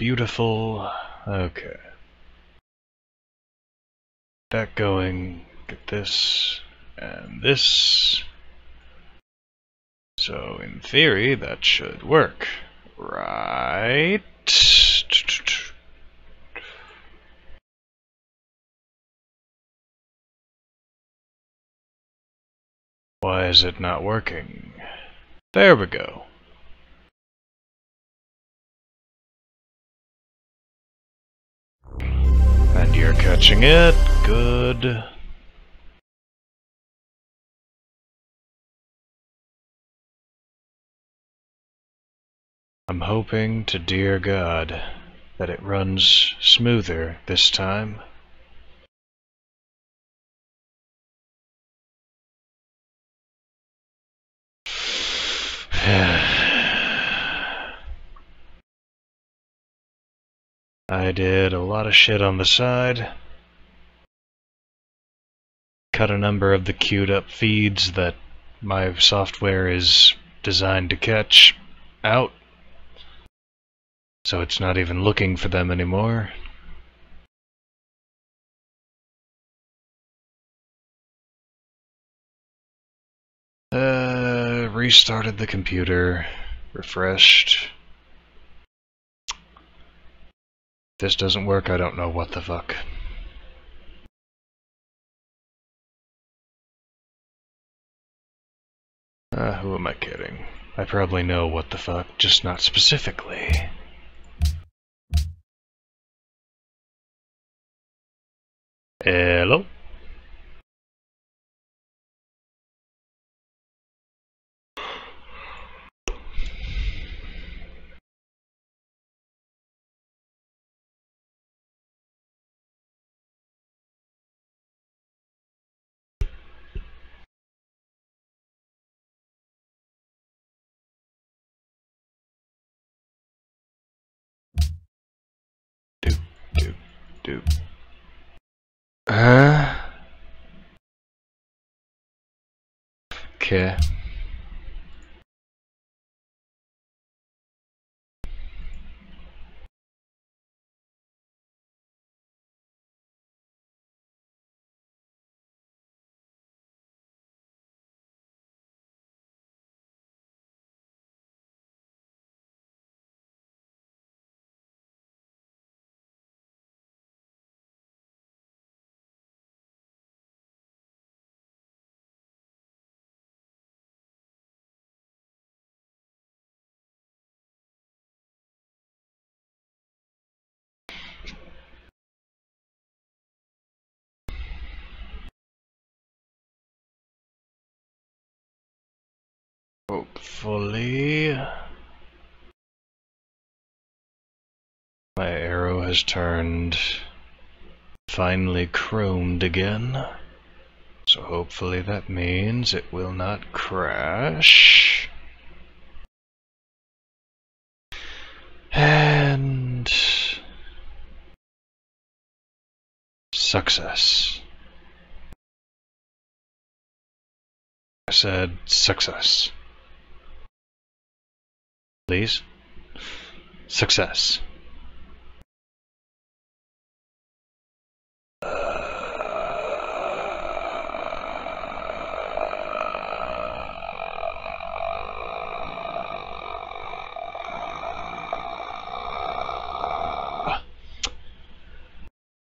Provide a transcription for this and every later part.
beautiful. Okay. That going, get this, and this. So in theory, that should work. Right? Why is it not working? There we go. And you're catching it. Good. I'm hoping to dear God that it runs smoother this time. I did a lot of shit on the side. Cut a number of the queued up feeds that my software is designed to catch out. So it's not even looking for them anymore. Uh, restarted the computer, refreshed. This doesn't work, I don't know what the fuck. Uh, who am I kidding? I probably know what the fuck, just not specifically. Hello? Huh? Okay. Hopefully... My arrow has turned finely chromed again. So hopefully that means it will not crash. And... Success. I said success. Success.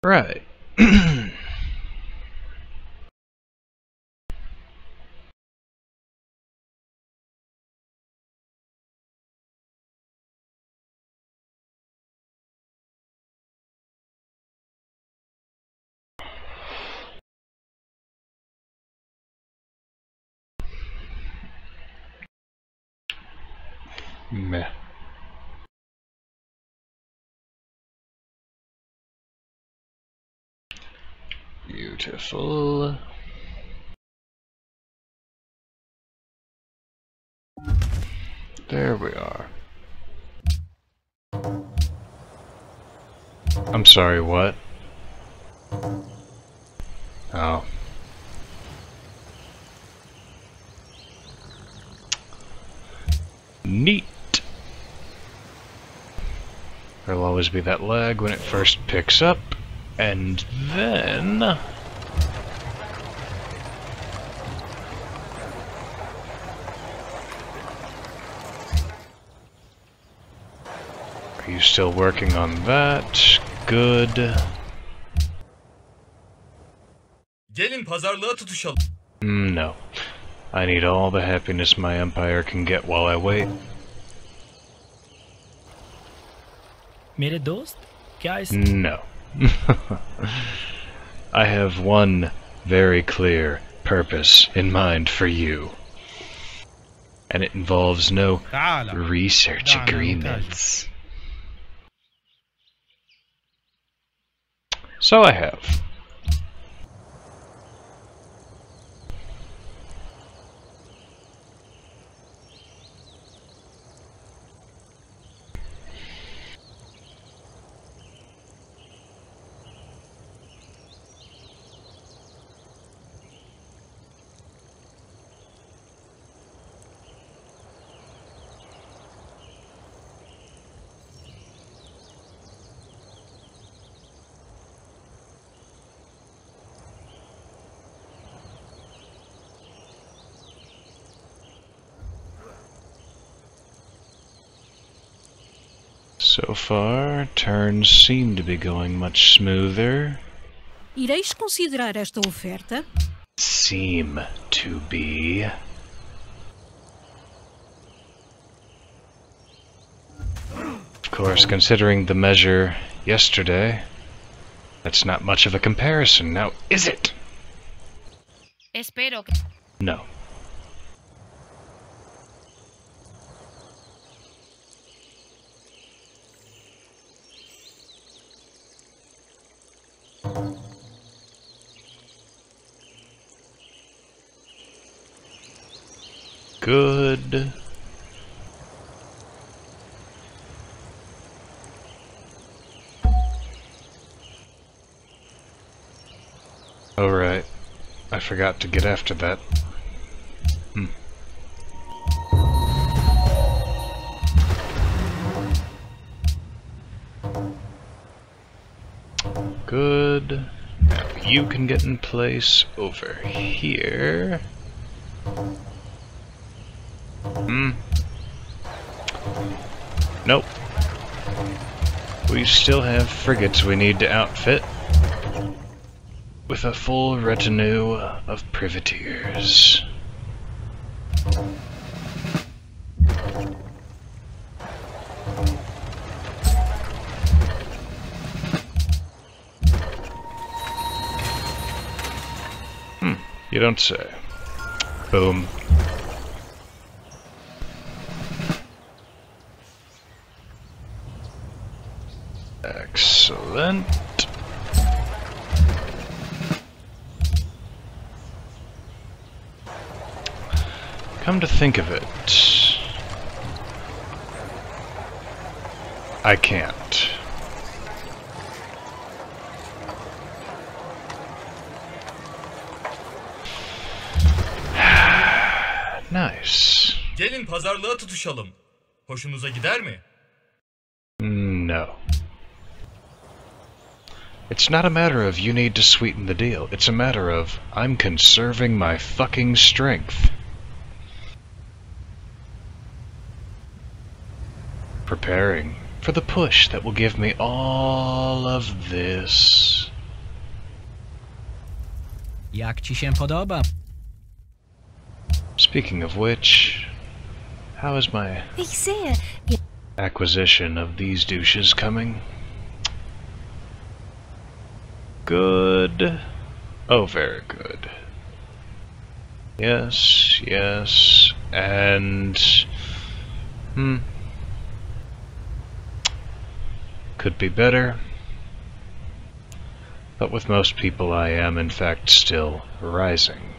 Right. Meh. Beautiful. There we are. I'm sorry, what? Oh. Neat. There'll always be that lag when it first picks up, and then... Are you still working on that? Good. Gelin pazarlığa tutuşalım. Mm, no. I need all the happiness my empire can get while I wait. मेरे दोस्त क्या इस No. I have one very clear purpose in mind for you. And it involves no research agreements. So I have. Far, turns seem to be going much smoother. Ireis considerar esta oferta? Seem to be. Of course, considering the measure yesterday, that's not much of a comparison, now is it? Espero que... No. Good. Oh right. I forgot to get after that. Hmm. Good. Now you can get in place over here. Nope. We still have frigates we need to outfit. With a full retinue of privateers. Hmm, you don't say. Boom. Think of it, I can't. nice. Gelin pazarlığa tutuşalım. Hoşunuza gider mi? No. It's not a matter of you need to sweeten the deal. It's a matter of I'm conserving my fucking strength. Preparing for the push that will give me all of this. Jak ci się podoba? Speaking of which, how is my acquisition of these douches coming? Good. Oh, very good. Yes, yes, and... Hmm. Could be better. But with most people I am in fact still rising.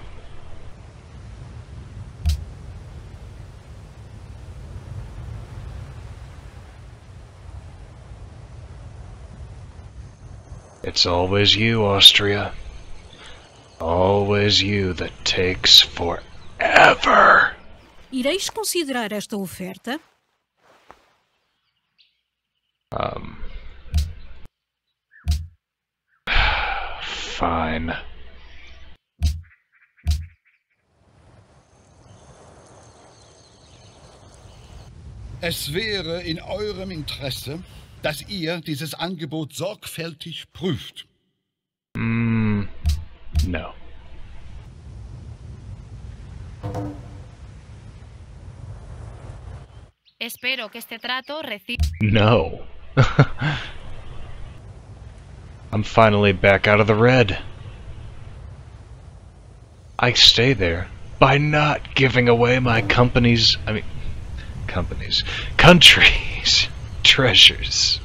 It's always you, Austria. Always you that takes forever. Ireis considerar esta oferta? Um, Fine. Es wäre in eurem Interesse, dass ihr dieses Angebot sorgfältig prüft. Mm, no. Espero que este trato reciba... No. I'm finally back out of the red. I stay there by not giving away my company's, I mean, companies, countries, treasures.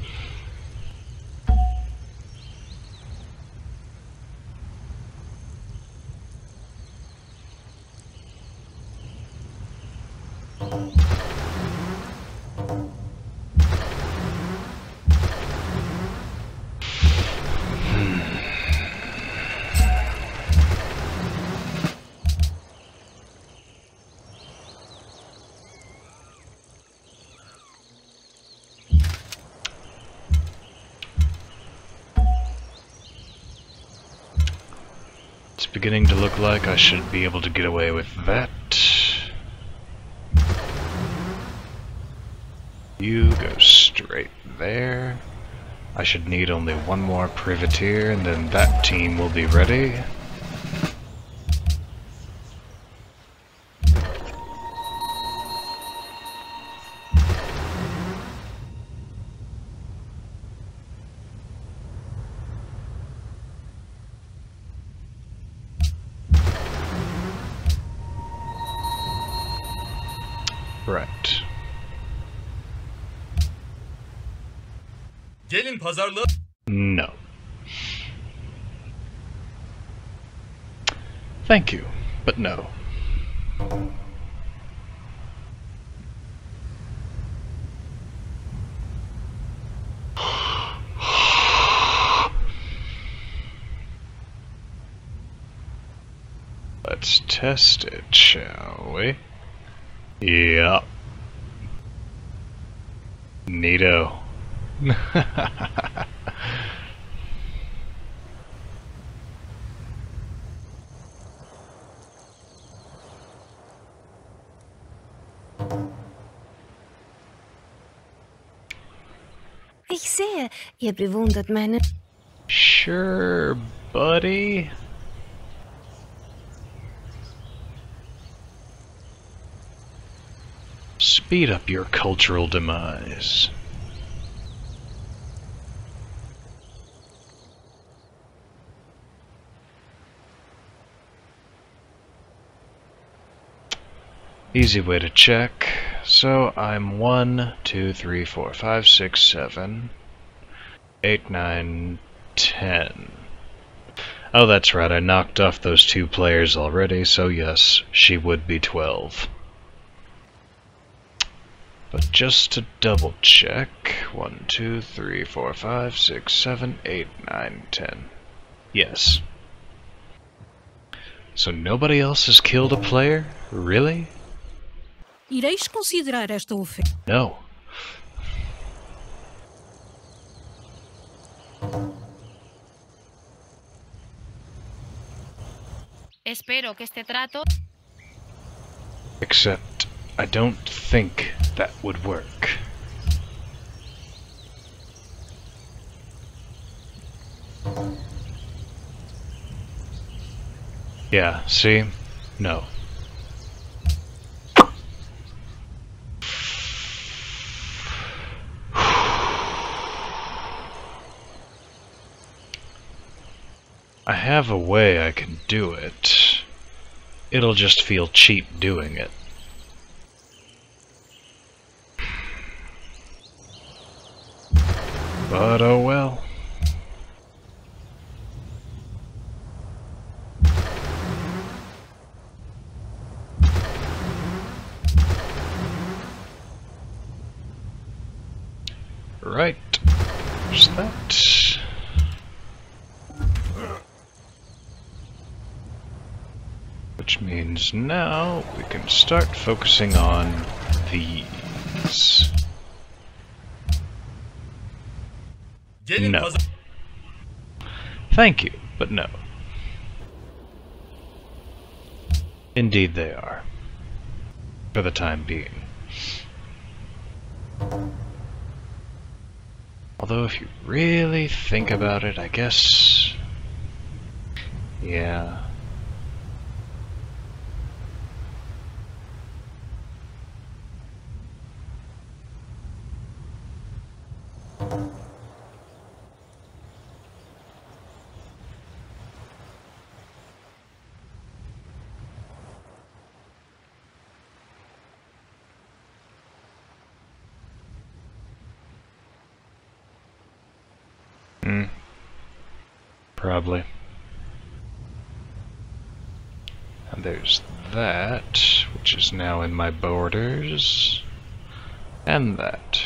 Beginning to look like I should be able to get away with that. You go straight there. I should need only one more privateer and then that team will be ready. Gelin pazarlığa... No. Thank you, but no. Let's test it, shall we? Yep. Neato. Ich sehe, ihr bewundert meine... Sure, buddy. Speed up your cultural demise. Easy way to check. So I'm one, two, three, four, five, six, seven, eight, nine, ten. Oh, that's right, I knocked off those two players already, so yes, she would be 12. But just to double check, one, two, three, four, five, six, seven, eight, nine, ten. Yes. So nobody else has killed a player? Really? Ireis considerar esta oferta. No. Espero que este trato... Except, I don't think that would work. Yeah, see? No. Have a way I can do it. It'll just feel cheap doing it. But oh well. because now we can start focusing on these. No. Thank you, but no. Indeed they are. For the time being. Although if you really think about it, I guess... Yeah. That, which is now in my borders. And that.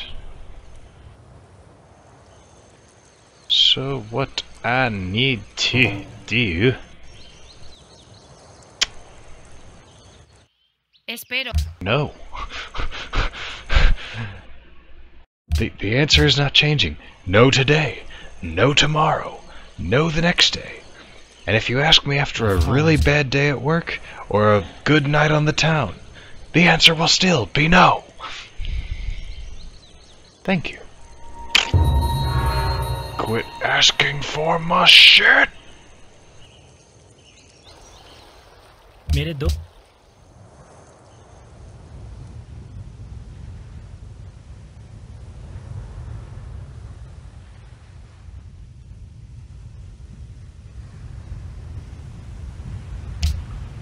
So what I need to do... Espero. No. the, the answer is not changing. No today. No tomorrow. No the next day. And if you ask me after a really bad day at work or a good night on the town, the answer will still be no. Thank you. Quit asking for my shit. मेरे दो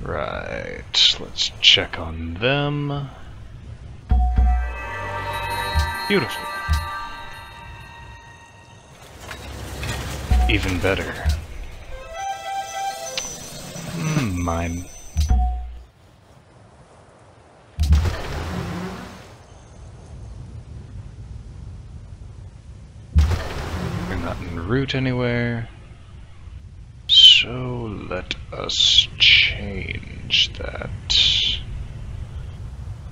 Right, let's check on them. Beautiful. Even better. Hmm, mine. They're not en route anywhere. So let us change that.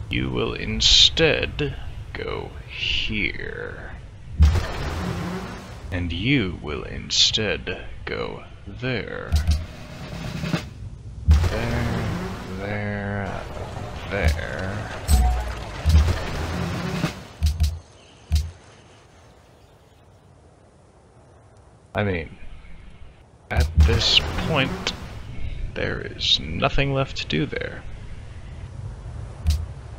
You will instead go here. And you will instead go there. There, there, there. I mean, at this point, there is nothing left to do there.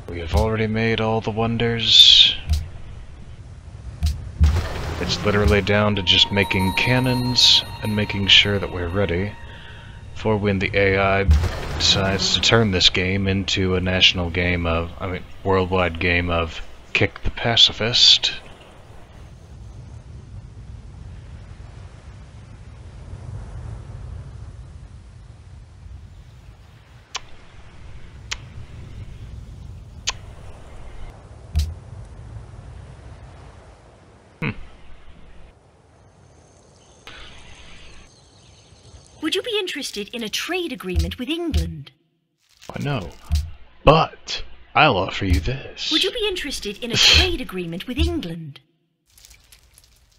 We have already made all the wonders. It's literally down to just making cannons and making sure that we're ready for when the AI decides to turn this game into a national game of, I mean, worldwide game of kick the pacifist. Would you be interested in a trade agreement with England? I know. But I'll offer you this. Would you be interested in a trade agreement with England?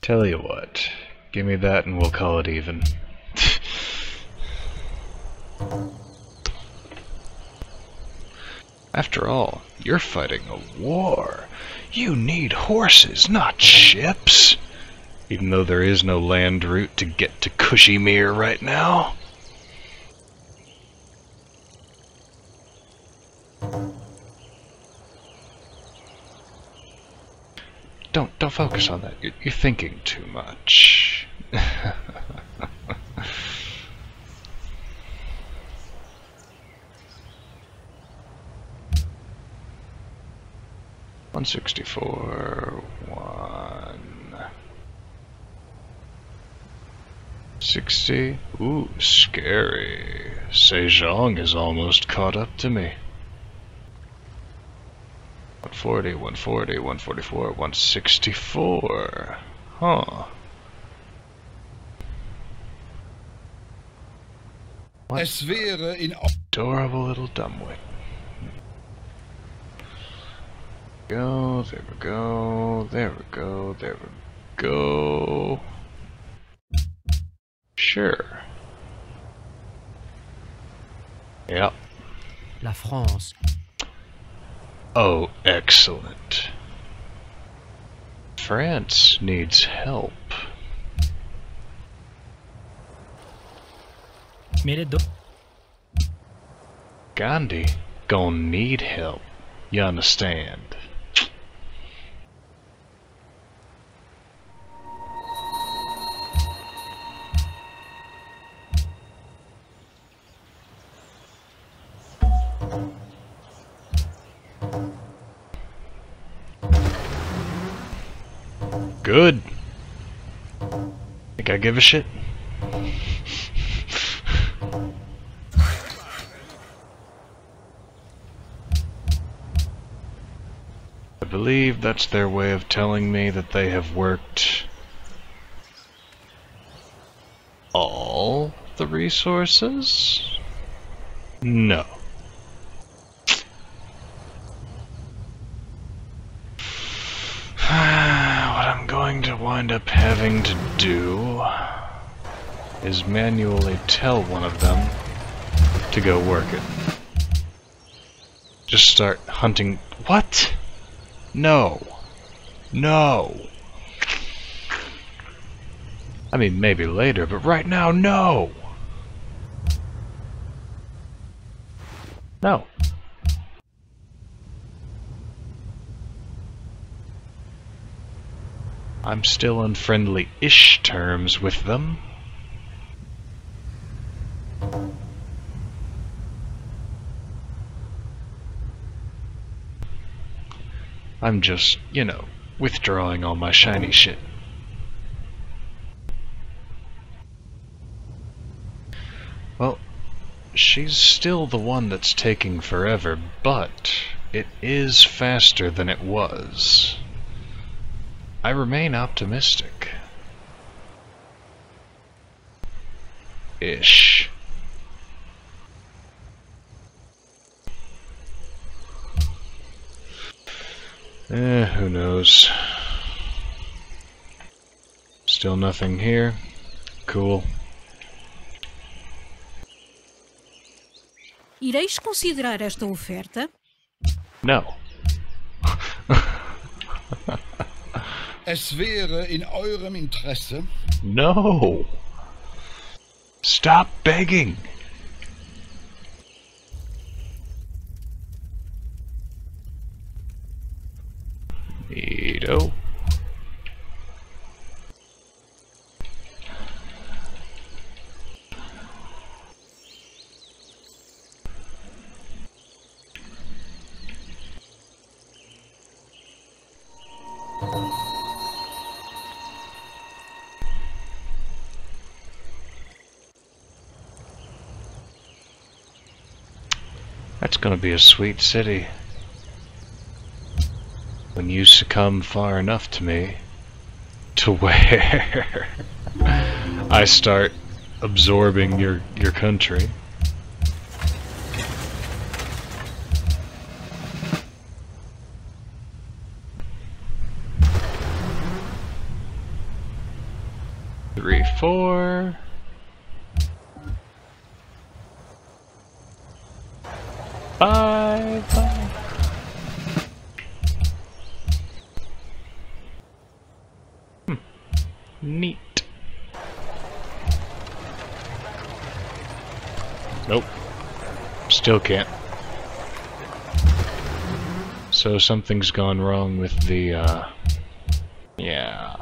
Tell you what, give me that and we'll call it even. After all, you're fighting a war. You need horses, not ships. Even though there is no land route to get to Cushymere right now. Don't don't focus on that. You're, you're thinking too much. One sixty four one sixty. Ooh, scary. Sejong is almost caught up to me. 140, 140, 144, 164. Huh. What? Es wäre in Adorable little dumbwit. Go, there we go, there we go, there we go. Sure. Yep. La France. Oh, excellent. France needs help. Gandhi gonna need help. You understand? Good. Think I give a shit? I believe that's their way of telling me that they have worked all the resources? No. what I'm going to wind up having to do is manually tell one of them to go work it. Just start hunting. What? No. No. I mean, maybe later, but right now, no. No. I'm still on friendly-ish terms with them. I'm just, you know, withdrawing all my shiny shit. Well, she's still the one that's taking forever, but it is faster than it was. I remain optimistic. Ish. Eh, who knows. Still nothing here. Cool. Ireis considerar esta oferta? No. Es wäre in eurem Interesse, No. Stop begging. That's gonna be a sweet city. When you succumb far enough to me, to where I start absorbing your your country. Still can't. So something's gone wrong with the, uh... Yeah.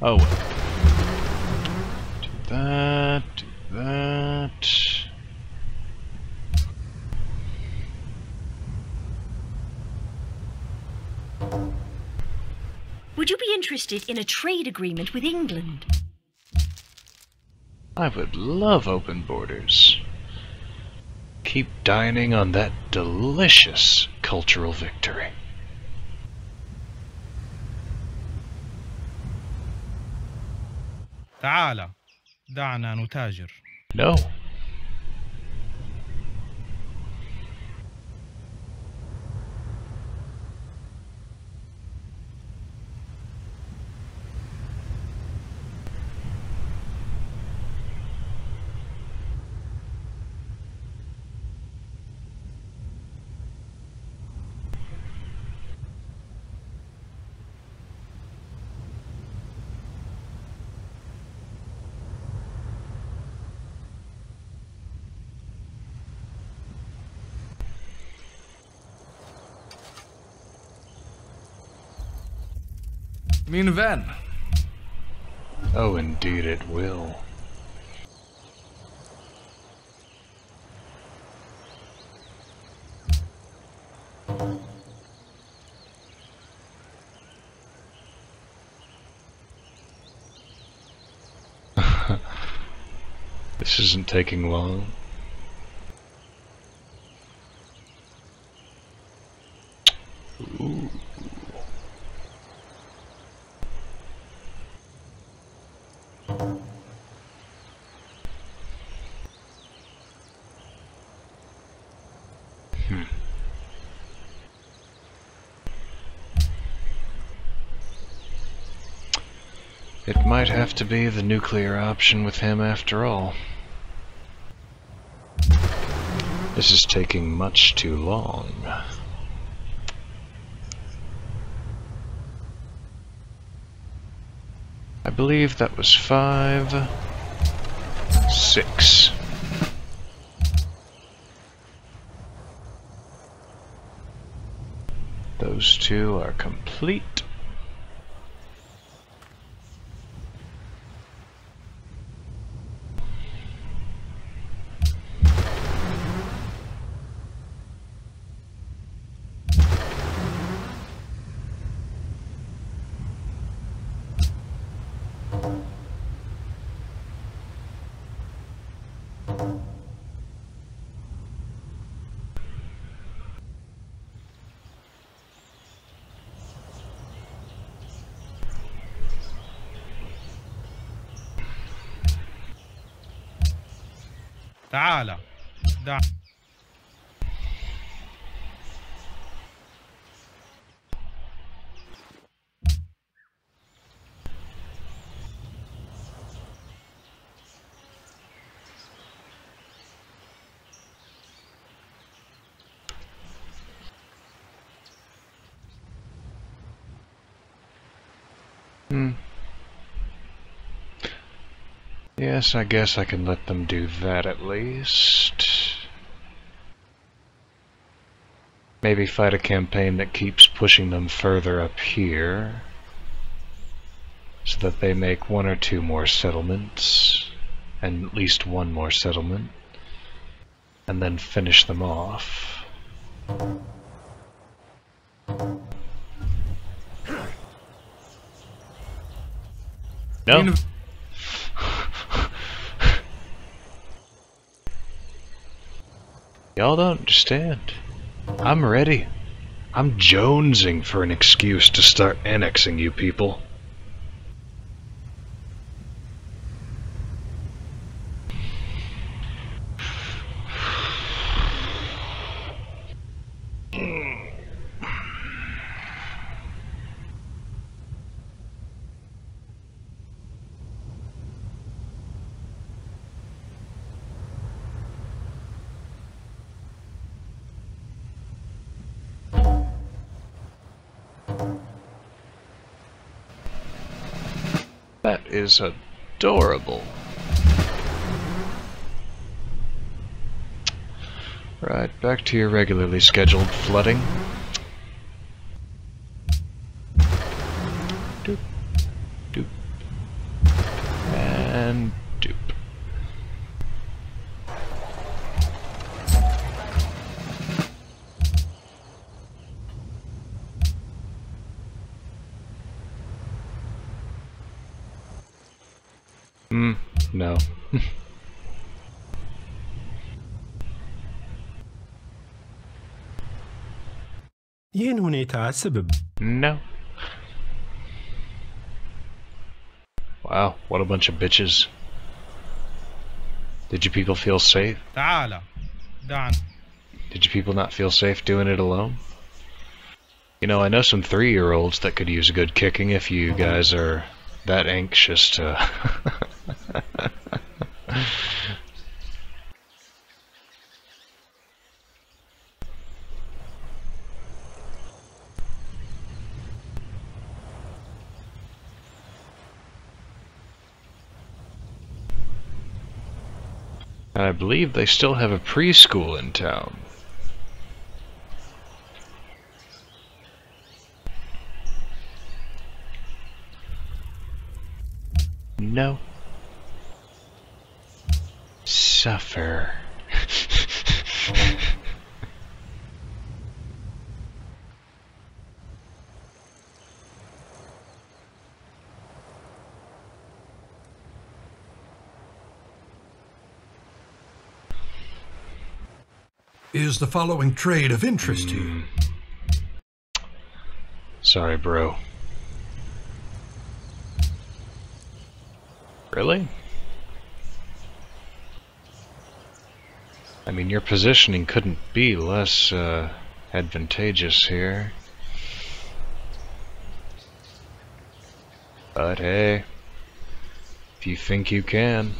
Oh. Do that, do that. Would you be interested in a trade agreement with England? I would love open borders. Keep dining on that delicious cultural victory. تعال دعنا نتاجر No. Min. Oh, indeed it will. this isn't taking long. Might have to be the nuclear option with him after all. This is taking much too long. I believe that was five, six. Those two are complete. تعال. دع Yes, I guess I can let them do that at least. Maybe fight a campaign that keeps pushing them further up here. So that they make one or two more settlements. And at least one more settlement. And then finish them off. No? Min Y'all don't understand. I'm ready. I'm jonesing for an excuse to start annexing you people. Is adorable. Right, back to your regularly scheduled flooding. السبب no. Wow what a bunch of bitches. Did you people feel safe? تعال دعنا did you people not feel safe doing it alone? You know I know some three-year-olds that could use a good kicking if you guys are that anxious to believe they still have a preschool in town. No. Suffer. Is the following trade of interest to you? Sorry, bro. Really? I mean, your positioning couldn't be less uh, advantageous here. But hey, if you think you can.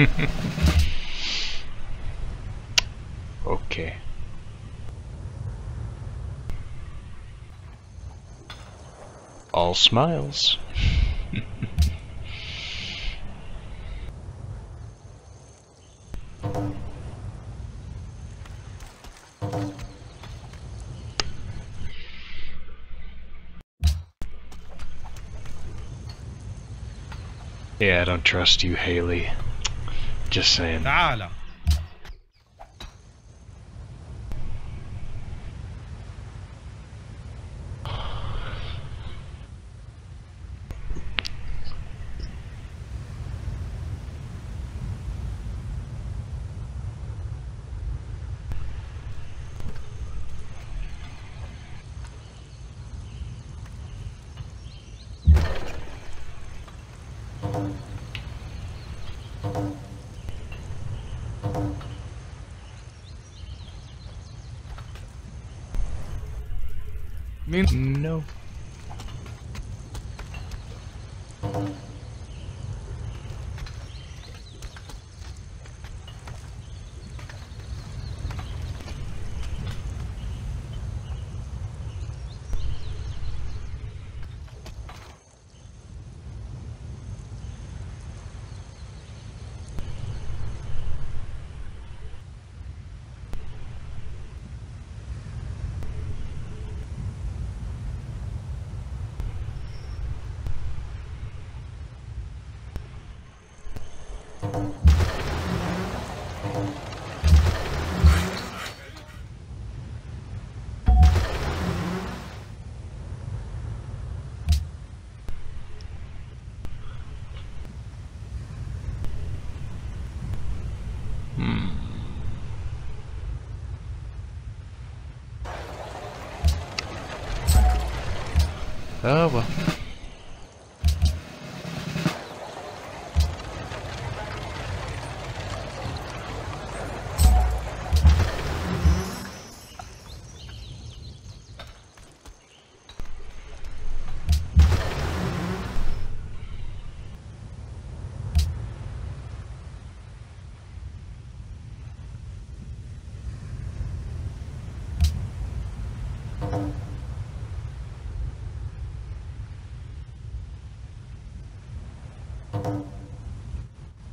okay. All smiles. yeah, I don't trust you, Haley. Just saying. تعال No.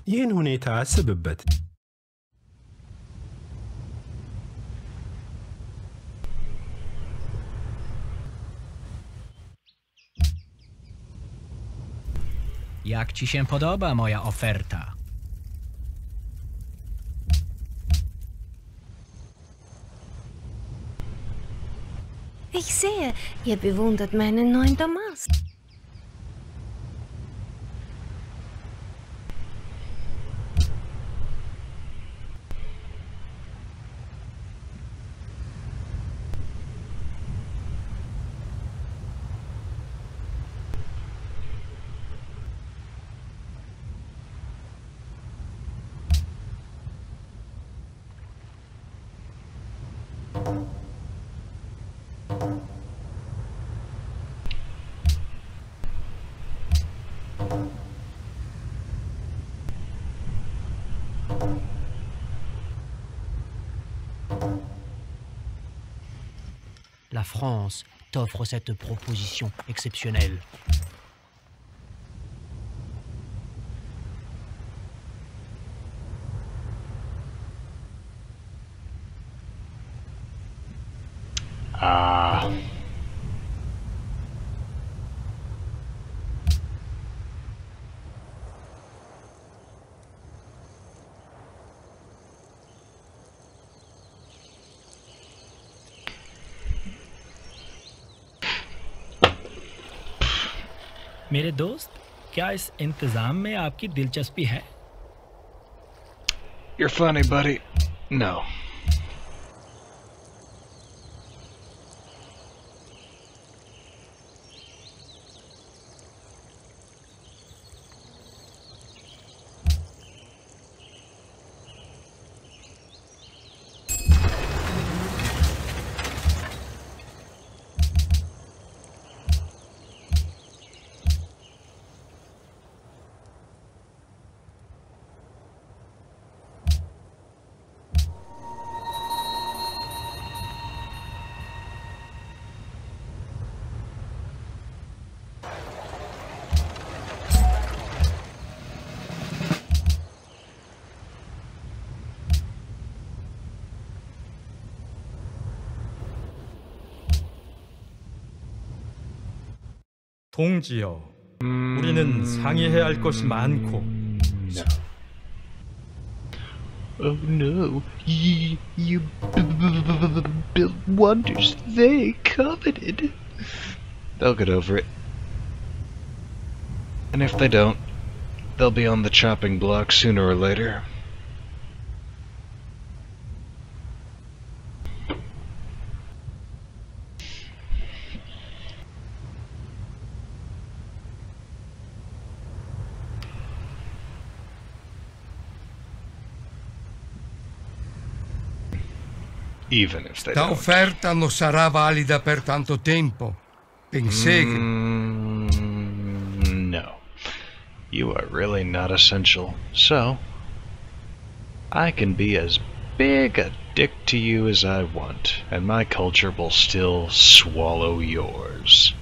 ይህን ሁኔታ አስብበት። Jak ci się podoba moja oferta? Ich sehe, ihr bewundert meinen neuen Damast. France t'offre cette proposition exceptionnelle. मेरे दोस्त क्या इस इंतज़ाम में आपकी दिलचस्पी है You're funny, buddy. No. 동지여, 우리는 상의해야 할 것이 많고 No. Oh no, you, you b- b- b- b- built wonders. They coveted. They'll get over it. And if they don't, they'll be on the chopping block sooner or later. Even if they don't. non sarà valida per tanto tempo. Mm, no. You are really not essential. So, I can be as big a dick to you as I want, and my culture will still swallow yours.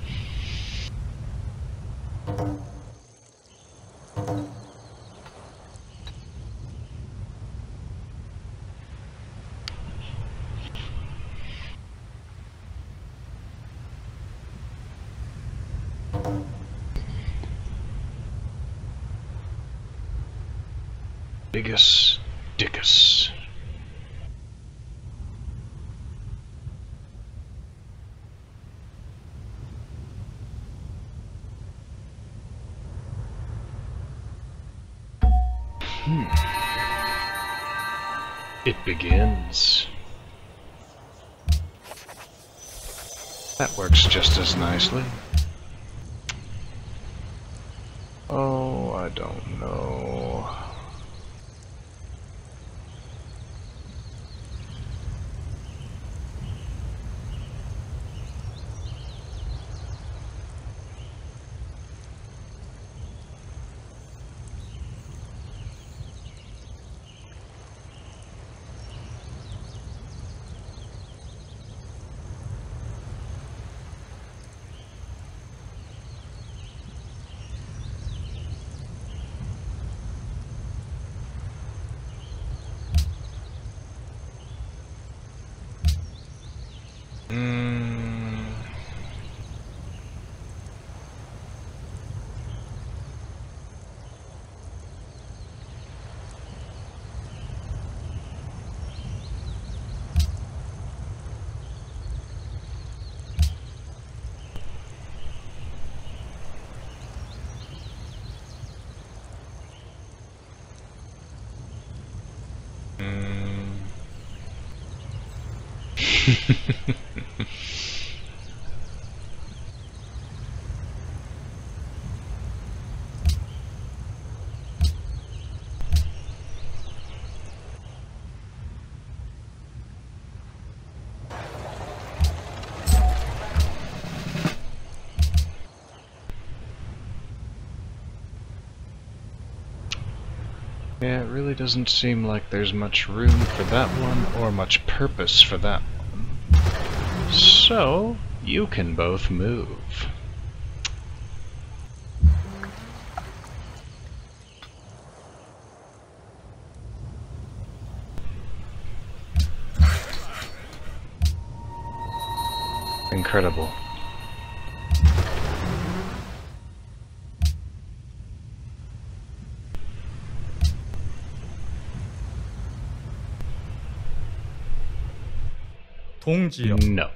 Yeah, it really doesn't seem like there's much room for that one or much purpose for that. So, you can both move. Incredible. No.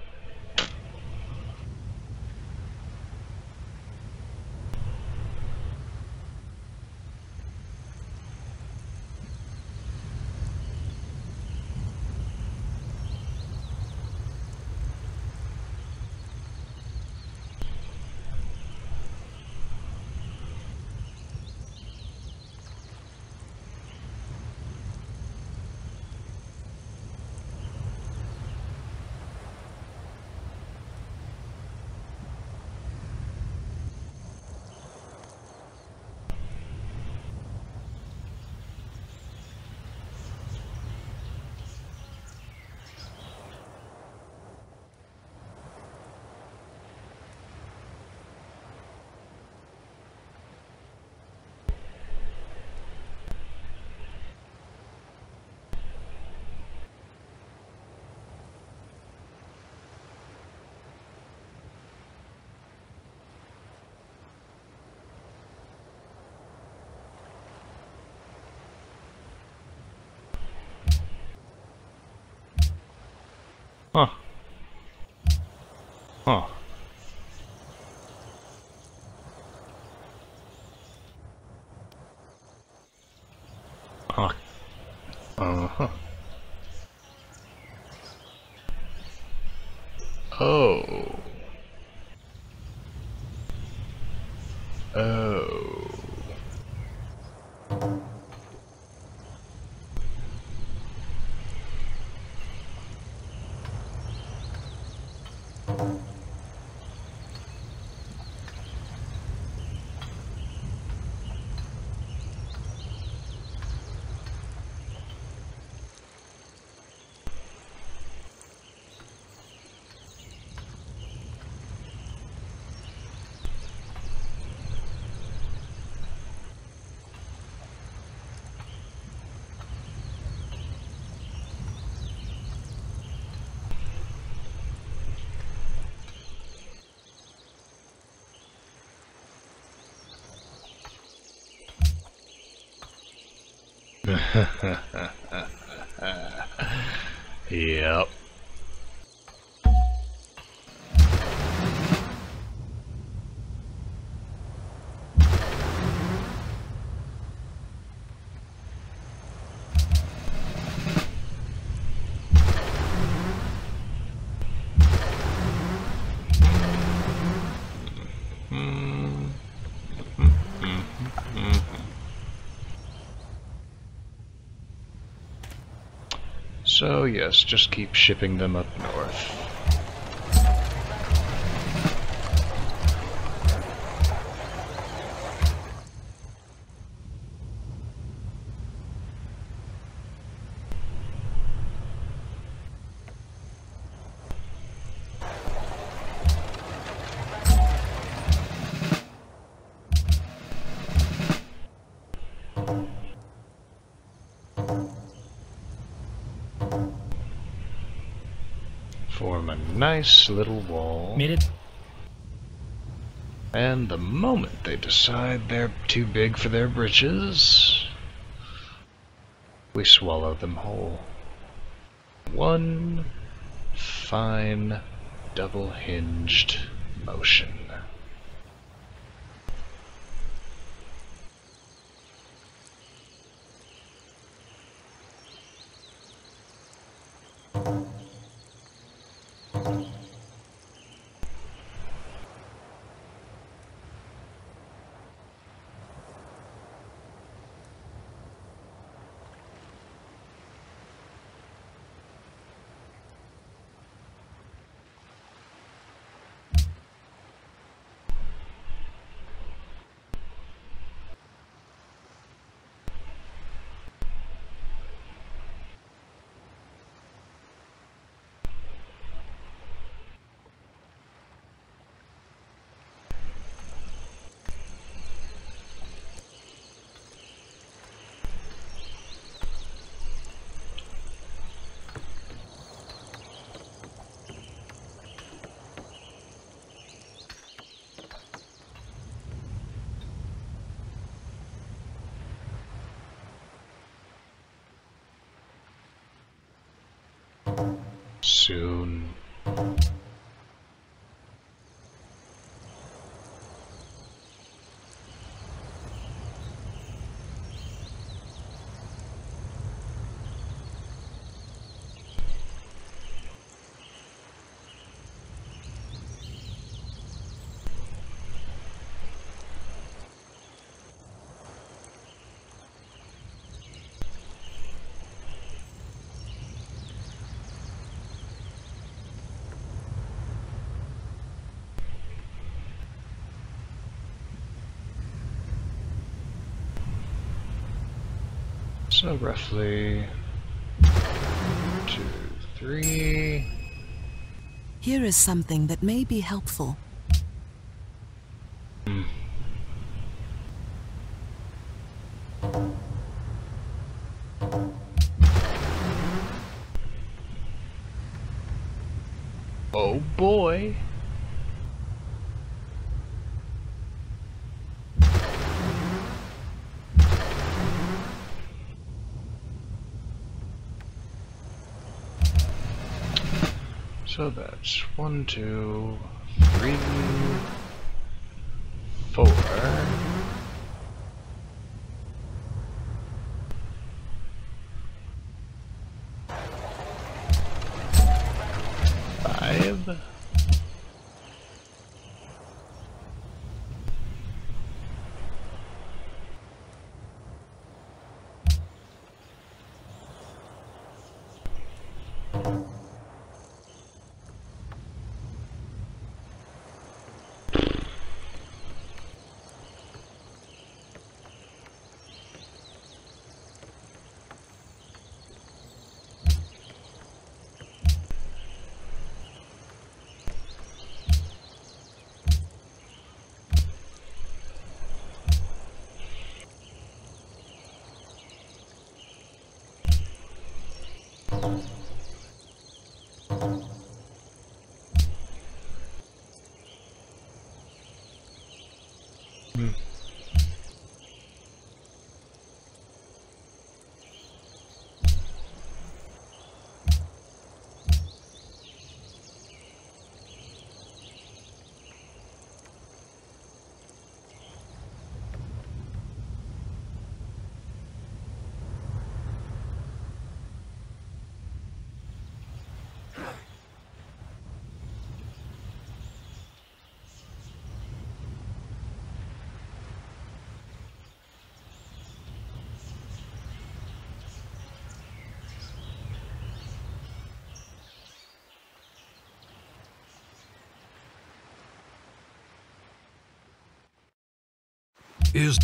yep. So yes, just keep shipping them up north. Nice little wall. मेरे And the moment they decide they're too big for their britches, we swallow them whole. One fine double hinged motion. So roughly two, three. Here is something that may be helpful. So that's one, two, three, four. Five. Hmm. Is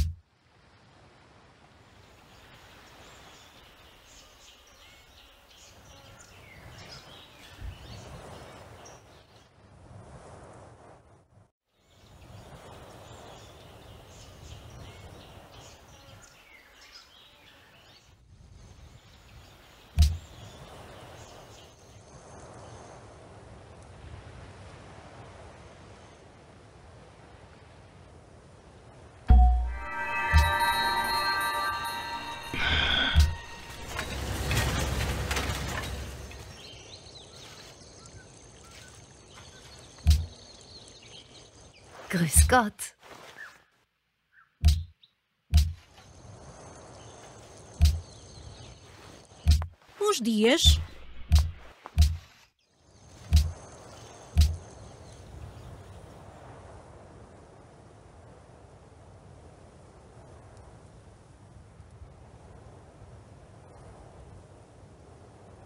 Grüß Gott. Uns dias.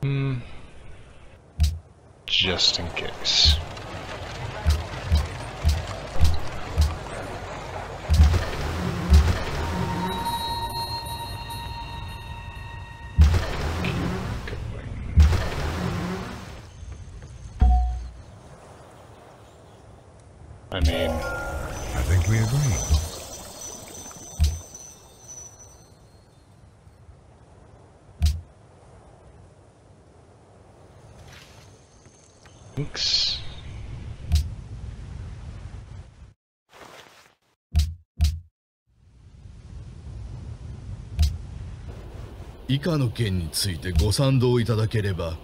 Hmm. Just in case. 以下の件についてご賛同いただければ、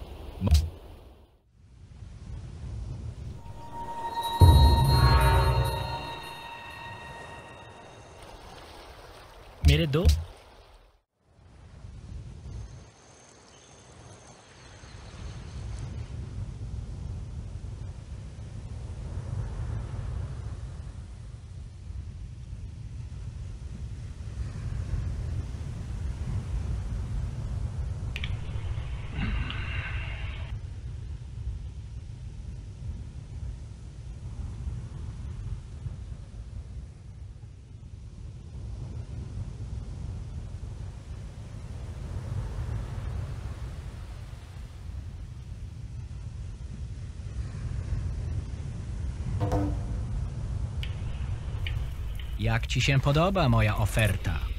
Jak ci się podoba moja oferta?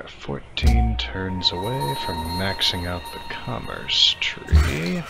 Are 14 turns away from maxing out the commerce tree.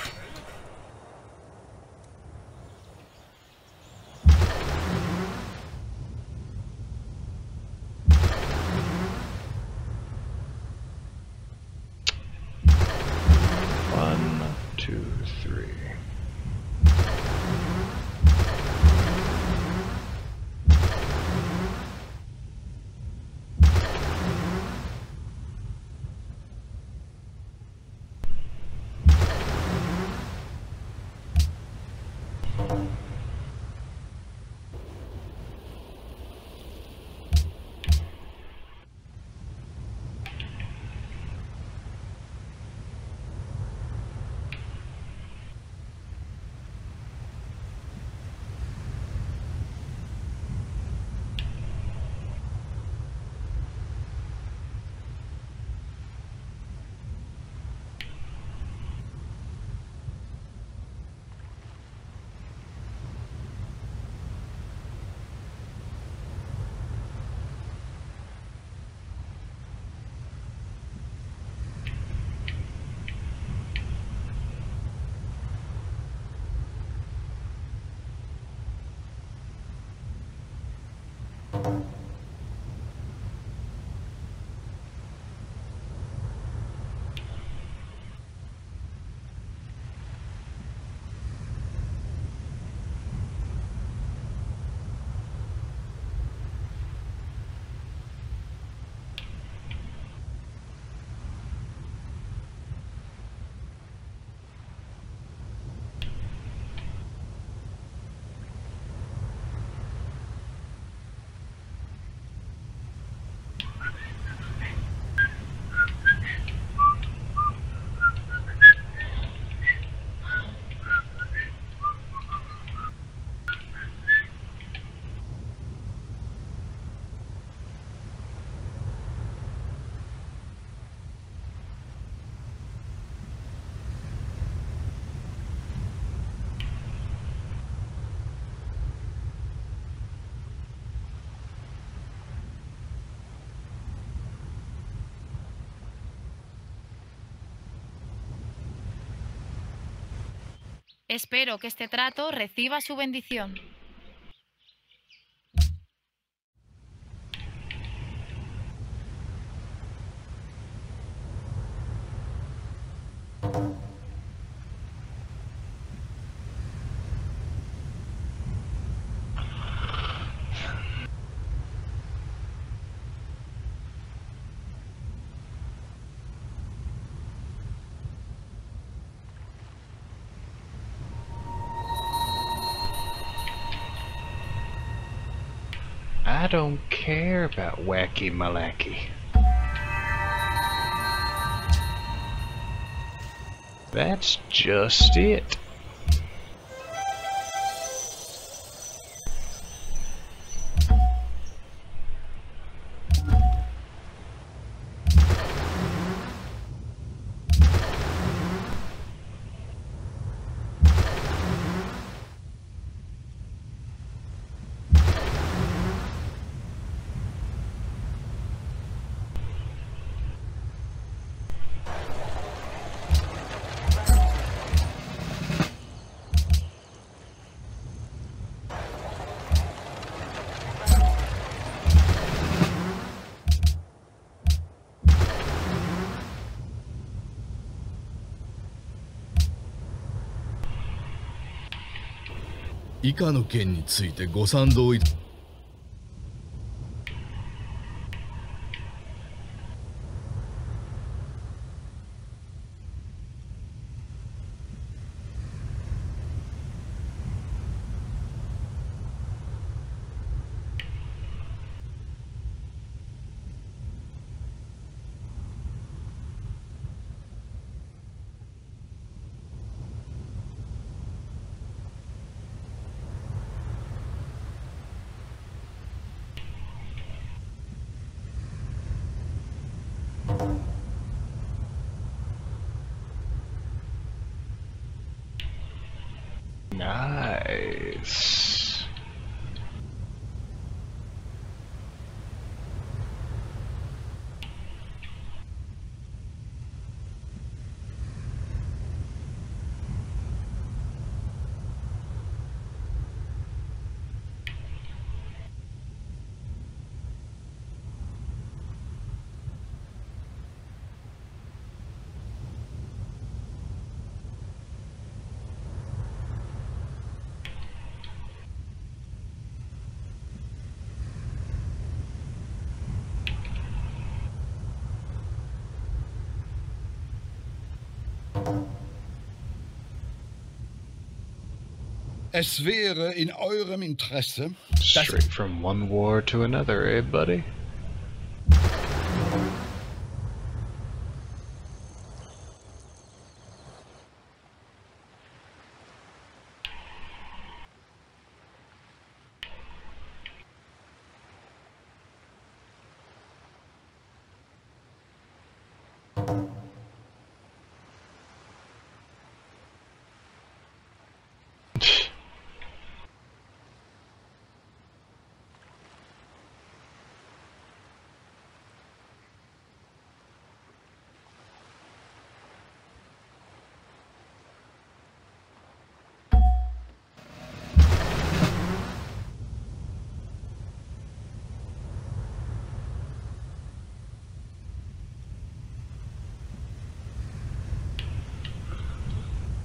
Espero que este trato reciba su bendición. Don't care about wacky malacky. That's just it. "以下の件についてご賛同いた Es wäre in eurem Interesse, Straight from one war to another, eh, buddy?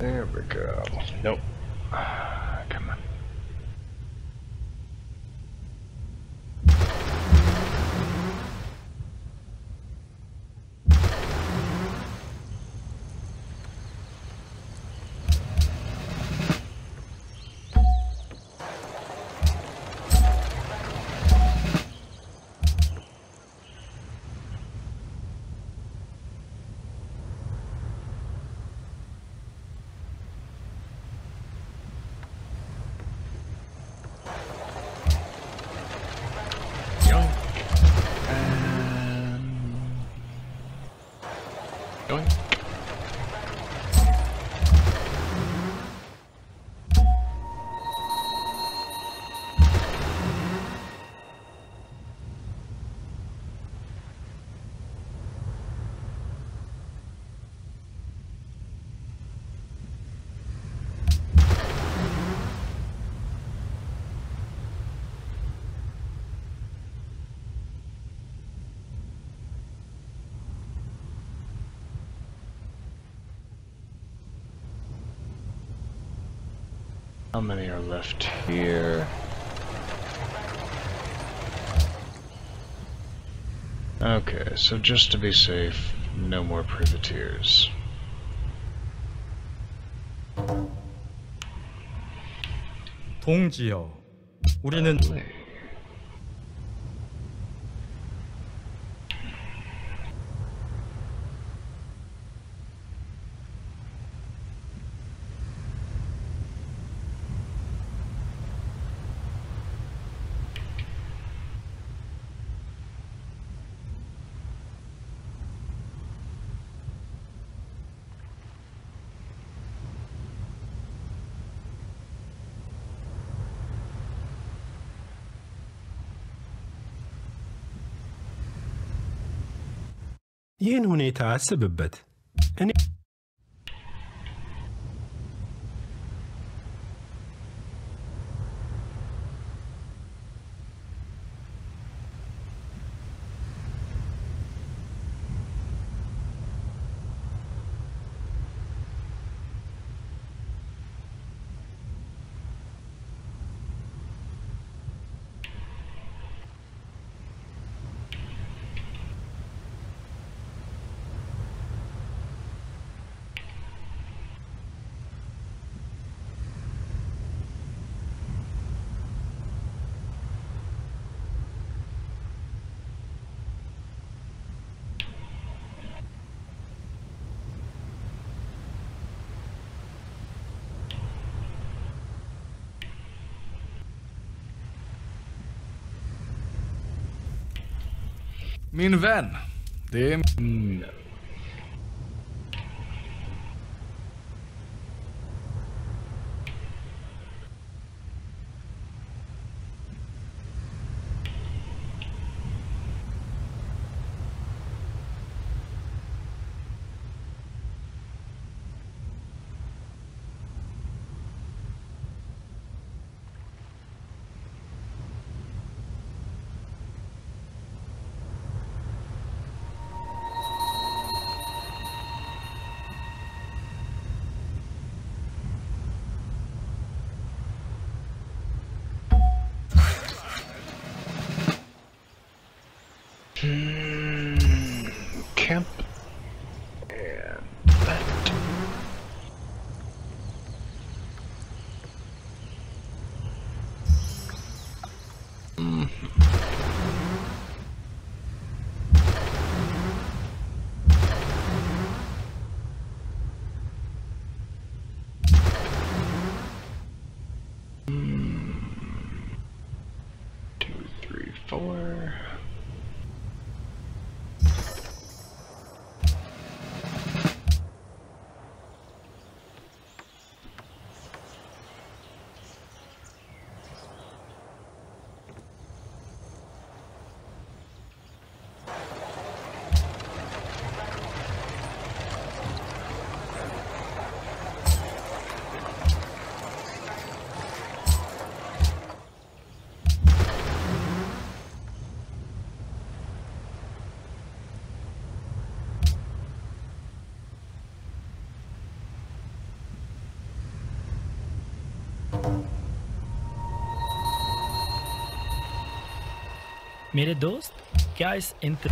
There we go. Nope. How many are left here? Okay, so just to be safe, no more privateers. 동지여, 우리는 ይህን ሁኔታ አስብበት። እኔ Min vän, det är... min... मेरे दोस्त क्या इस इंत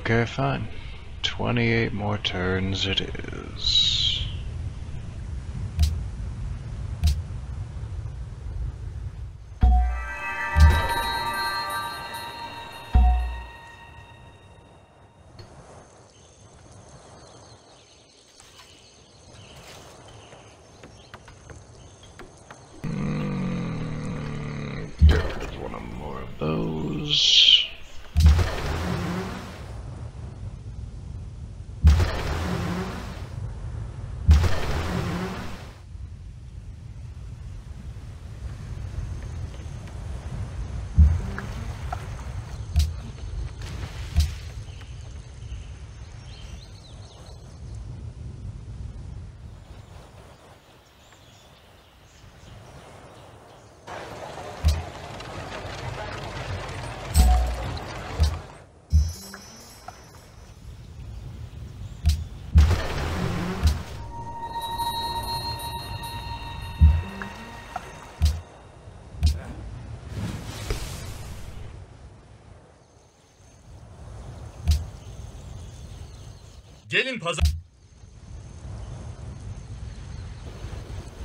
Okay, fine. 28 more turns it is. Gelin pazar...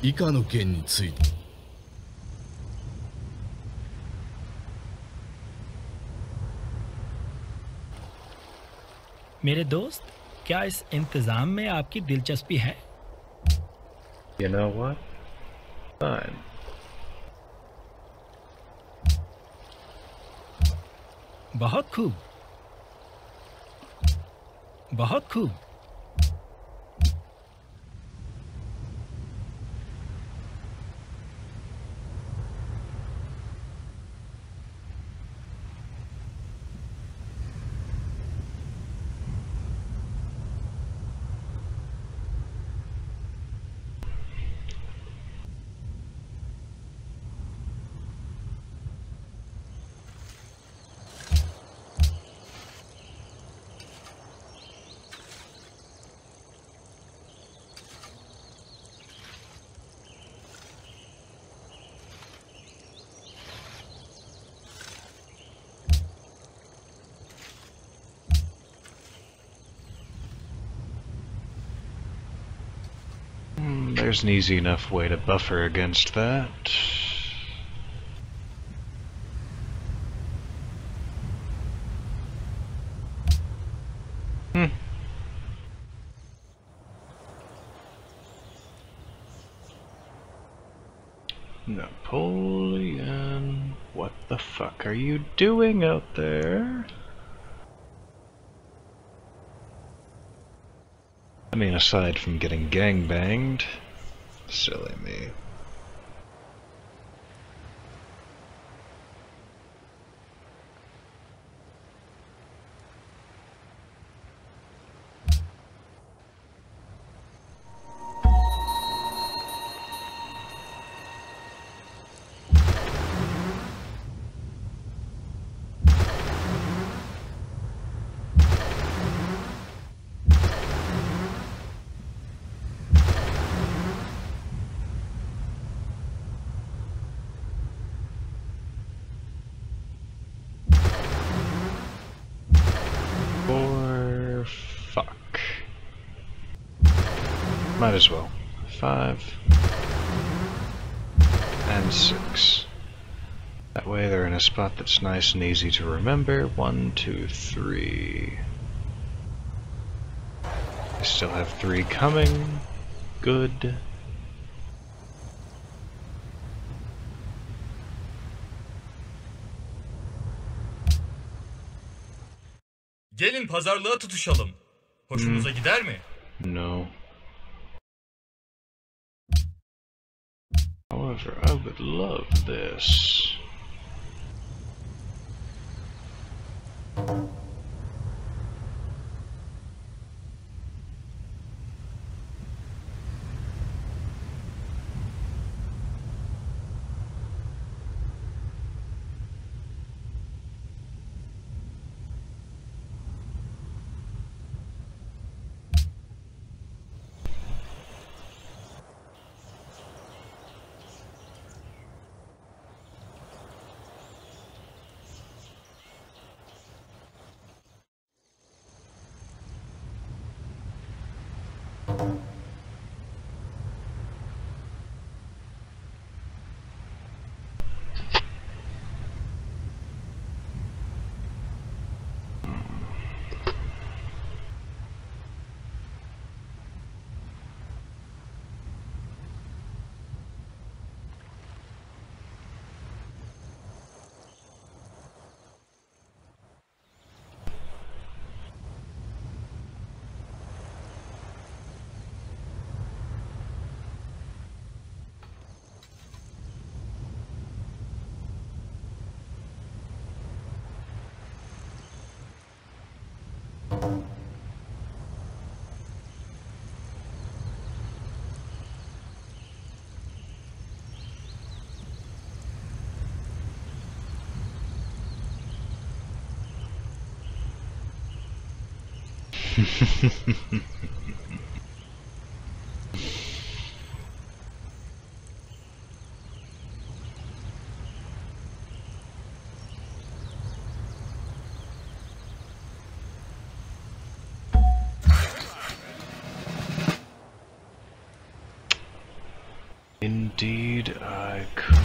以下の件について मेरे दोस्त क्या इस इंतज़ाम में आपकी दिलचस्पी है You know what? Fine. बहुत खूब बहुत खूब There's an easy enough way to buffer against that. Hmm. Napoleon, what the fuck are you doing out there? I mean, aside from getting gangbanged, silly me. Might as well. Five and six. That way they're in a spot that's nice and easy to remember. One, two, three. I still have three coming. Good. Gelin pazarlığa tutuşalım. Hoşunuza hmm. gider mi? No. However, I would love this. Indeed, I could.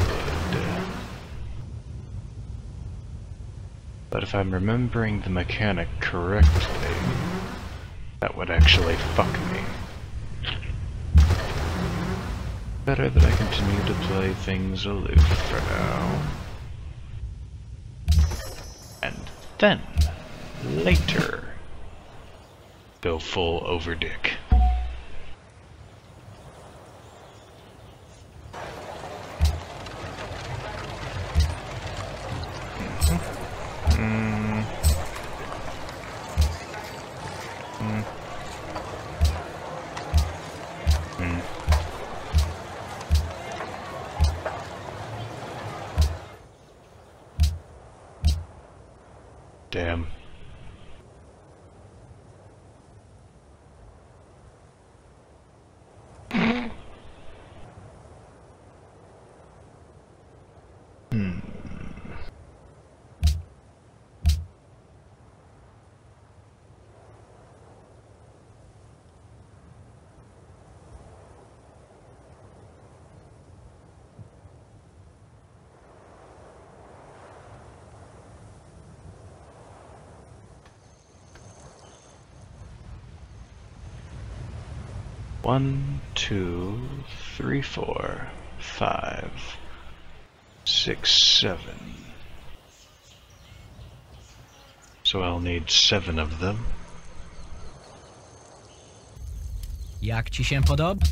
But if I'm remembering the mechanic correctly, actually fuck me. Better that I continue to play things aloof for now. And then, later, go full over One, two, three, four, five, six, seven. So I'll need seven of them. Jak ci się podoba?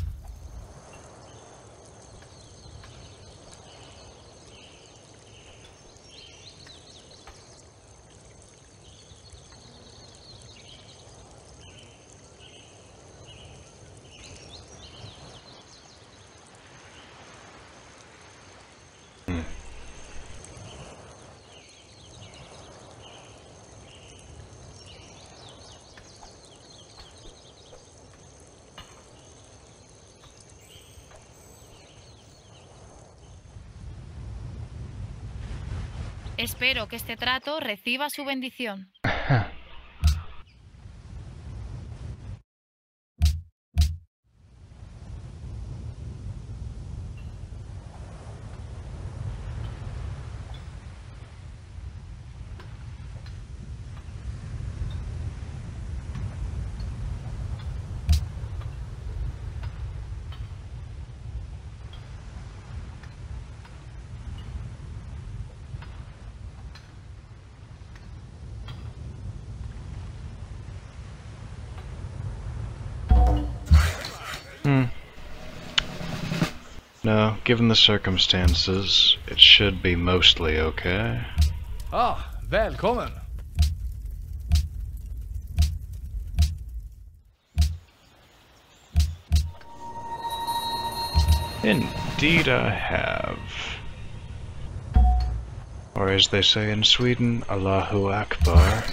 Espero que este trato reciba su bendición. No, given the circumstances, it should be mostly okay. Ah, välkommen! Indeed I have. Or as they say in Sweden, Allahu Akbar.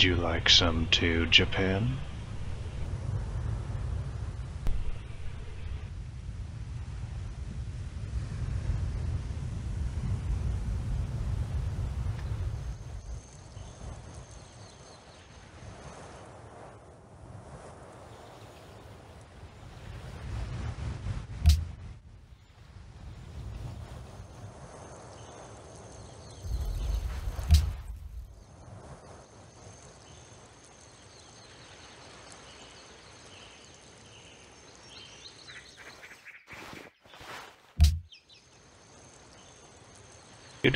Would you like some too, Japan?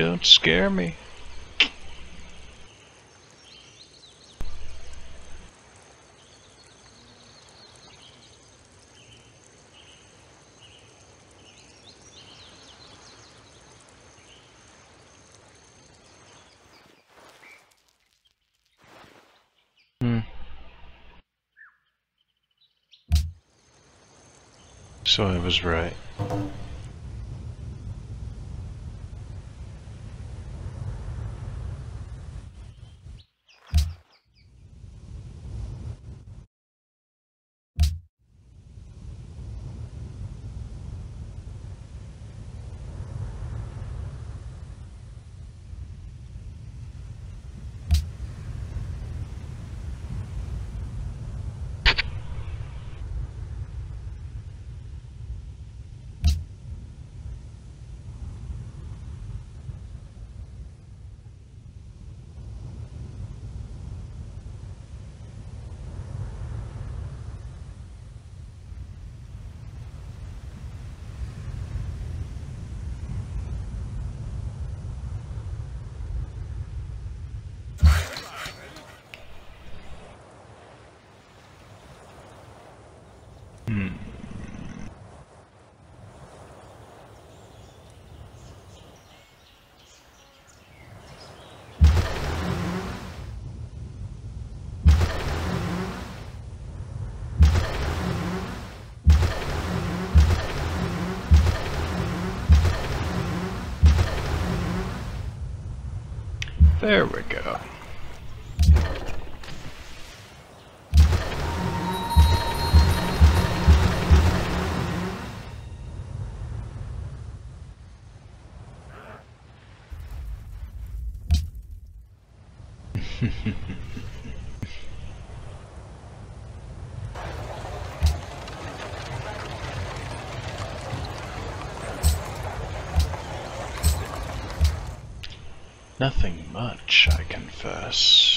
Don't scare me. Hmm. So I was right. There we go. Nothing much, I confess.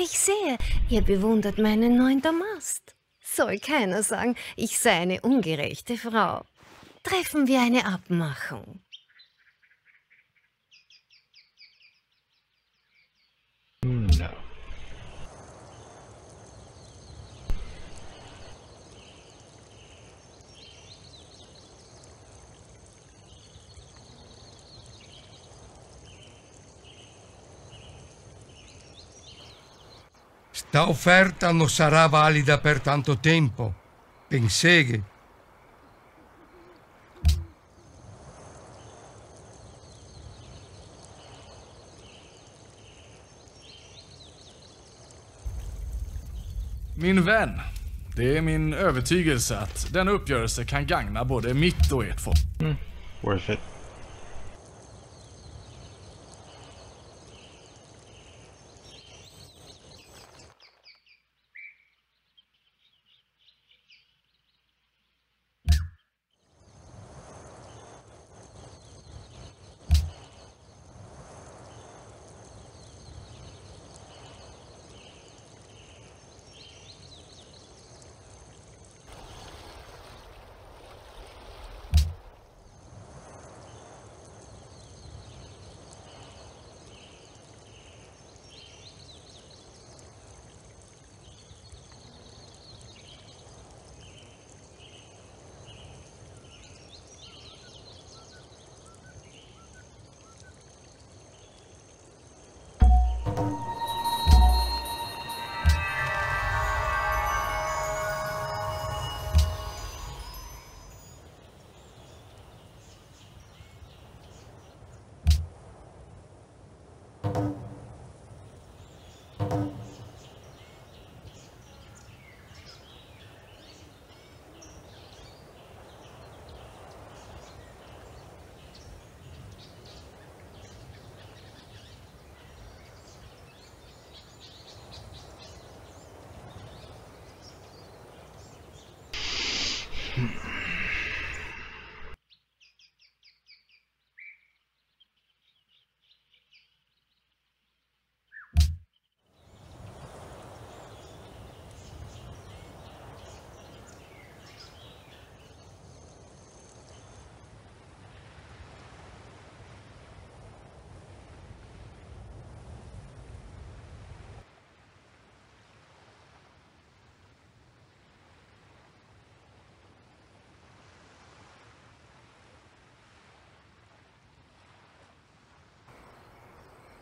Ich sehe, ihr bewundert meinen neuen Damast. Soll keiner sagen, ich sei eine ungerechte Frau. Treffen wir eine Abmachung. Sta offerta non sarà valida per tanto tempo. Penseghe. Min vän, det är min övertygelse att denna uppgörelse kan gagna både mitt och ert folk. Worth it.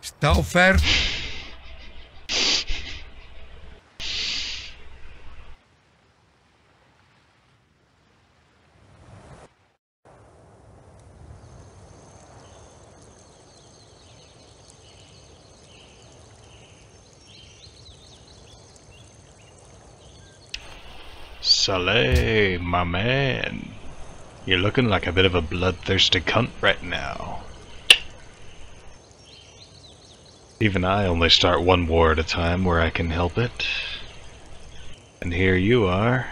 Sta offerto. Saleh, my man. You're looking like a bit of a bloodthirsty cunt right now. Even I only start one war at a time where I can help it. And here you are.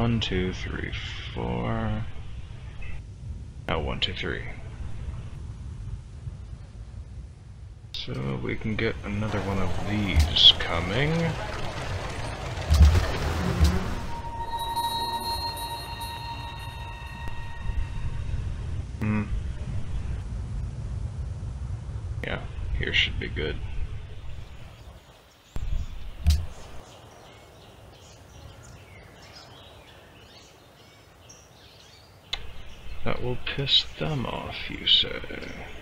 One, two, three, four. Oh, one, two, three. So we can get another one of these coming. Hmm. Yeah, here should be good. That will piss them off, you say.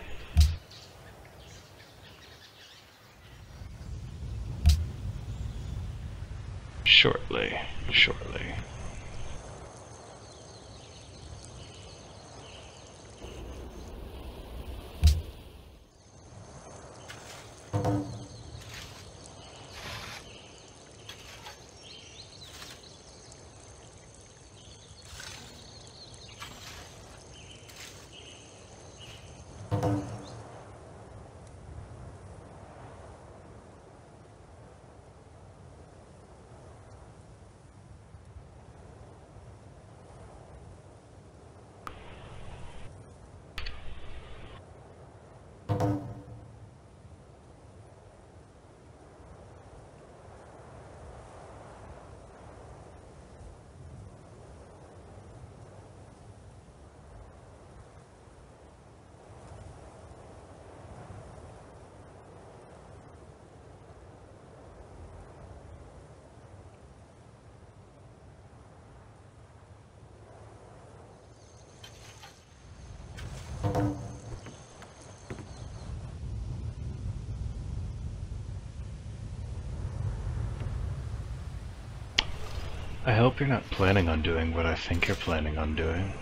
Hope you're not planning on doing what I think you're planning on doing.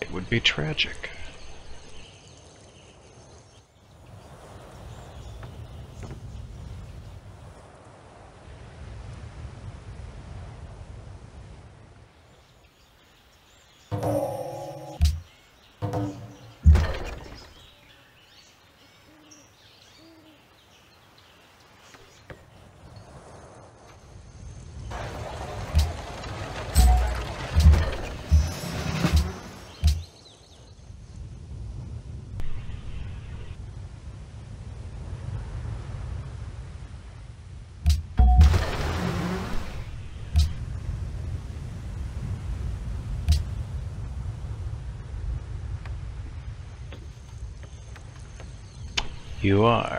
It would be tragic. You are.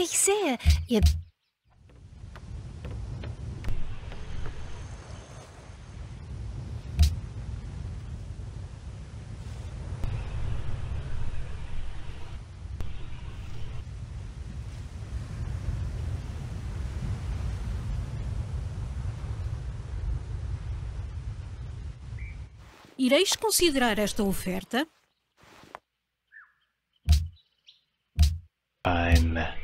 Ich sehe, ihr... Ireis considerar esta oferta? Fine.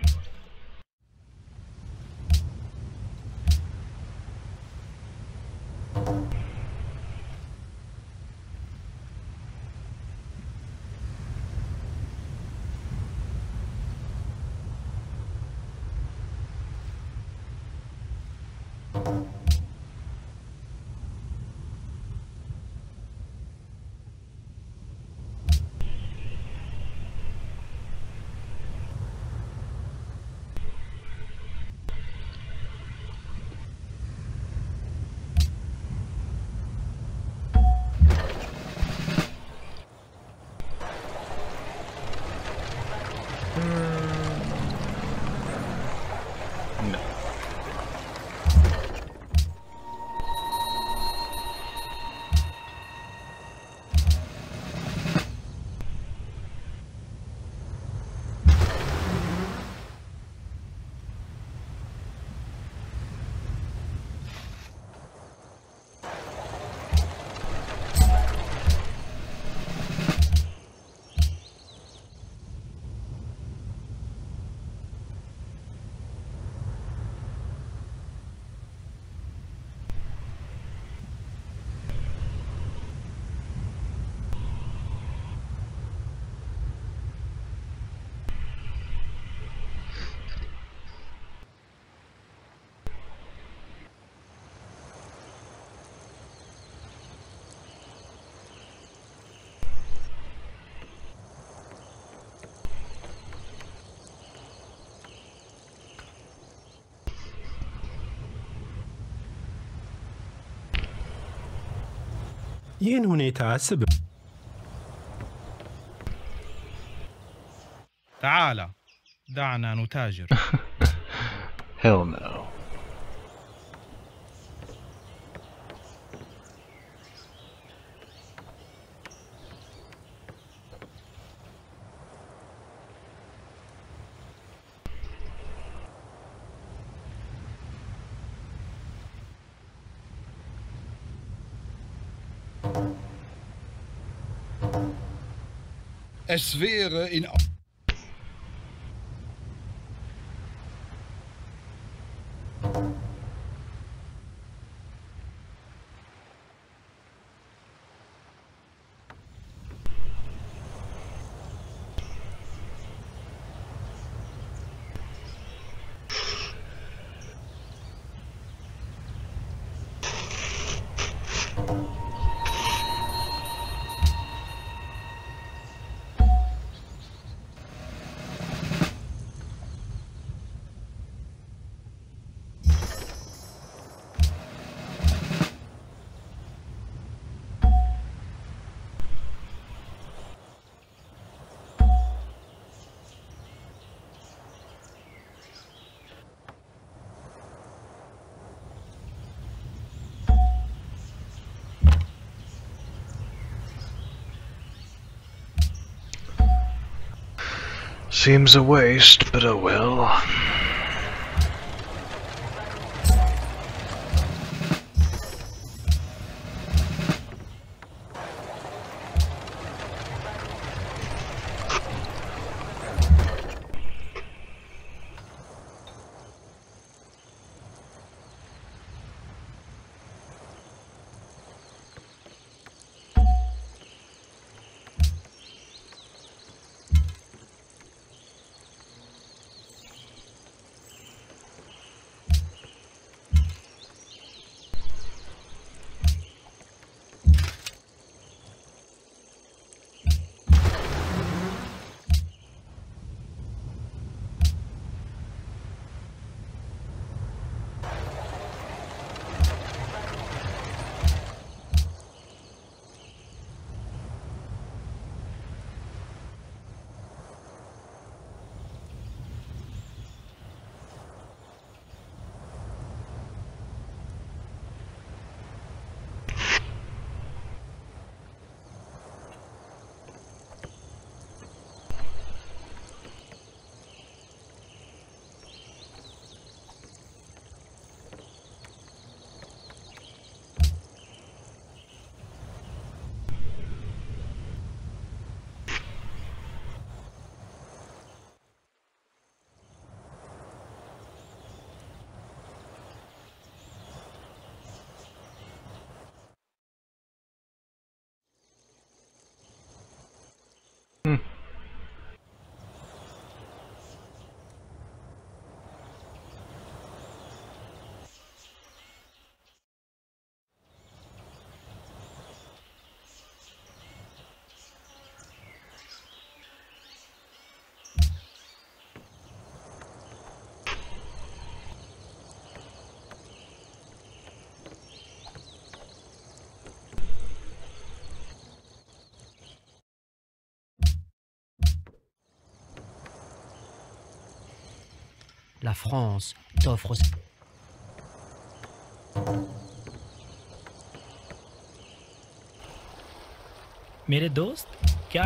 ይህን ሁኔታ አስብ። تعال دعنا نتاجر Hell no. Es wäre in... Seems a waste, but oh well. La France t'offre... मेरे दोस्त क्या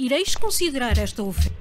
Ireis considerar esta oferta.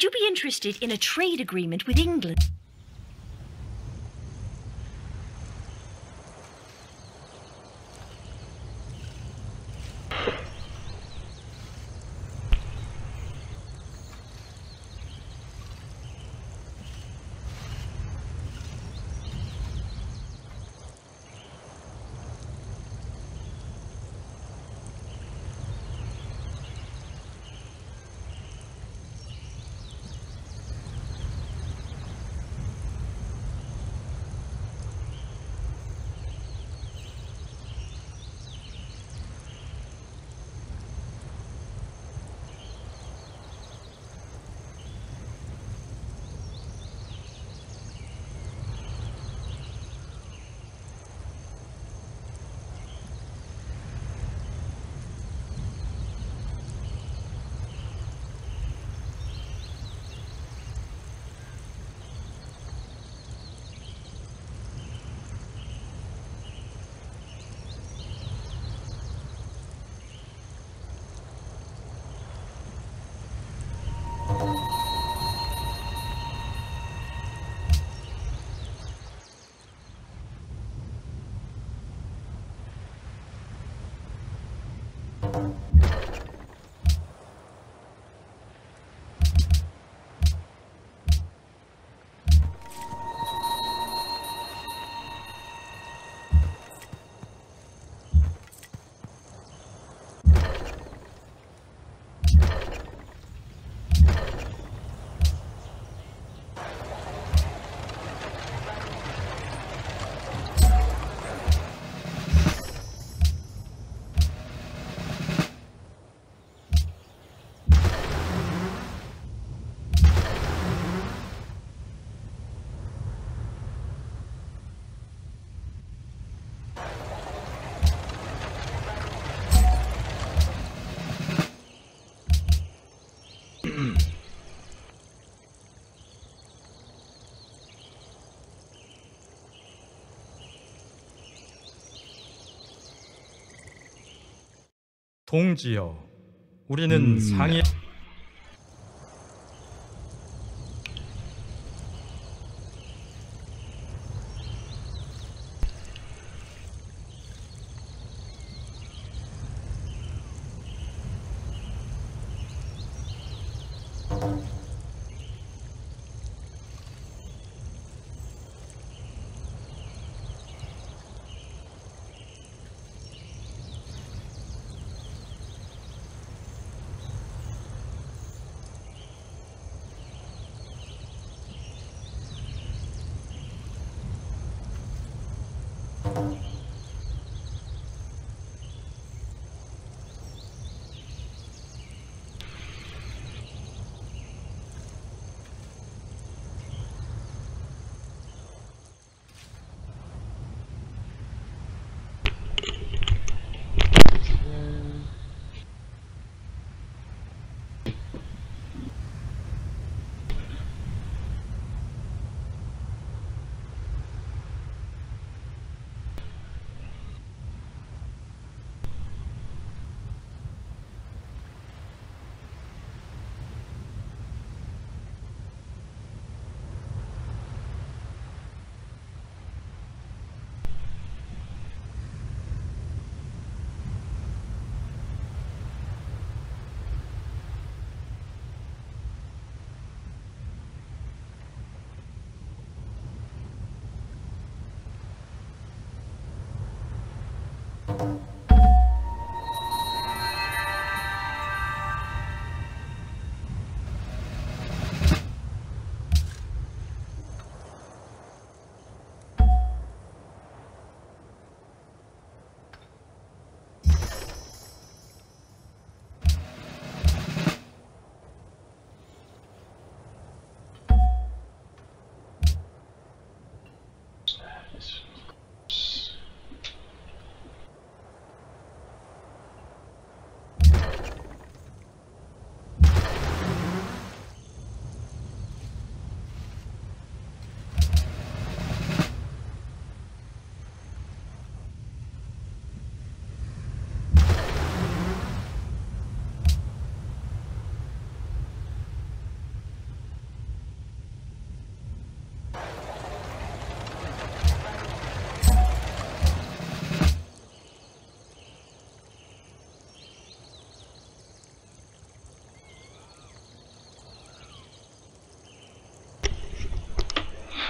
Would you be interested in a trade agreement with England? 동지여, 우리는 상해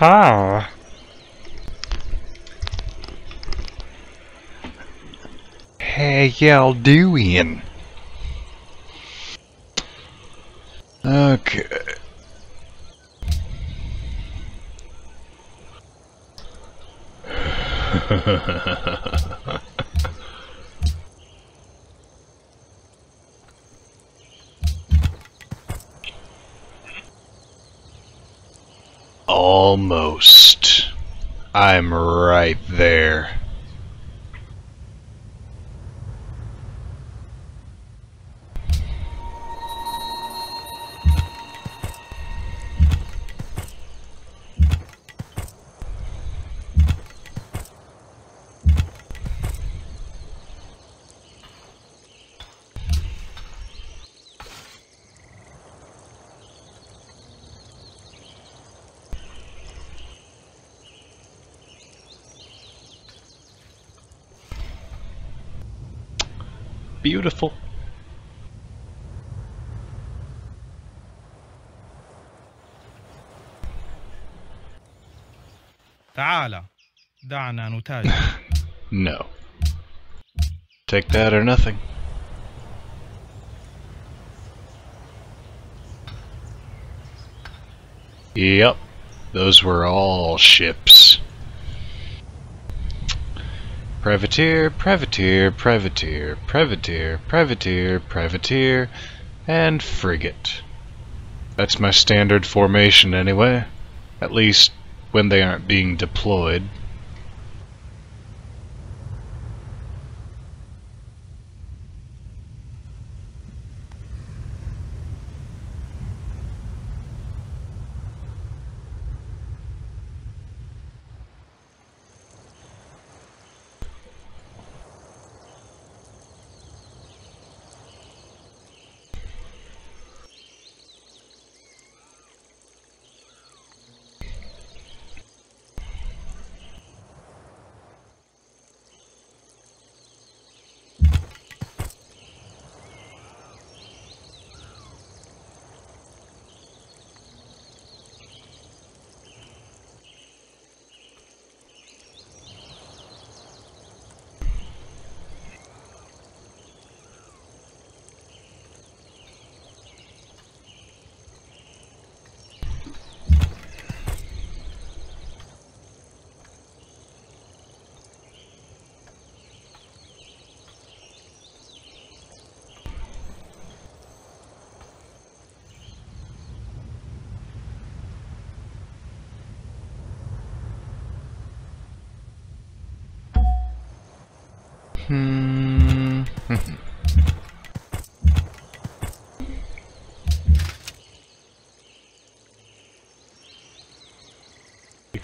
Huh. Hey, y'all doing? Okay. Almost. I'm right there. Beautiful. تعال دعنا نتاجر No. Take that or nothing. Yep, those were all ships. Privateer, privateer, privateer, privateer, privateer, privateer, and frigate. That's my standard formation anyway. At least when they aren't being deployed.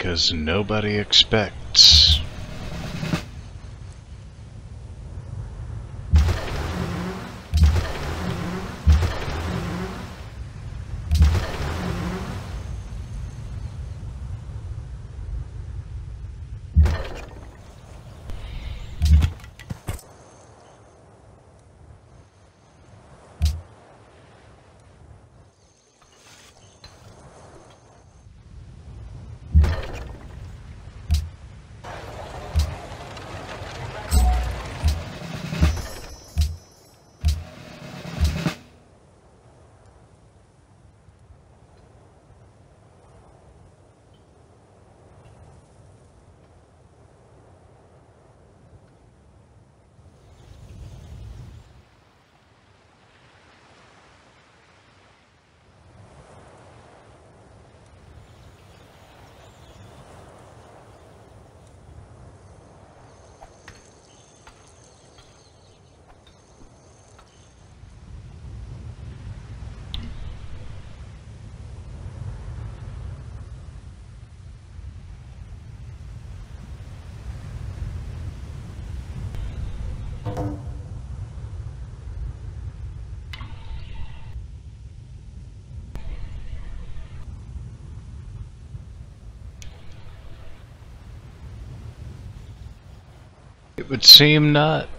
Because nobody expects. It would seem not.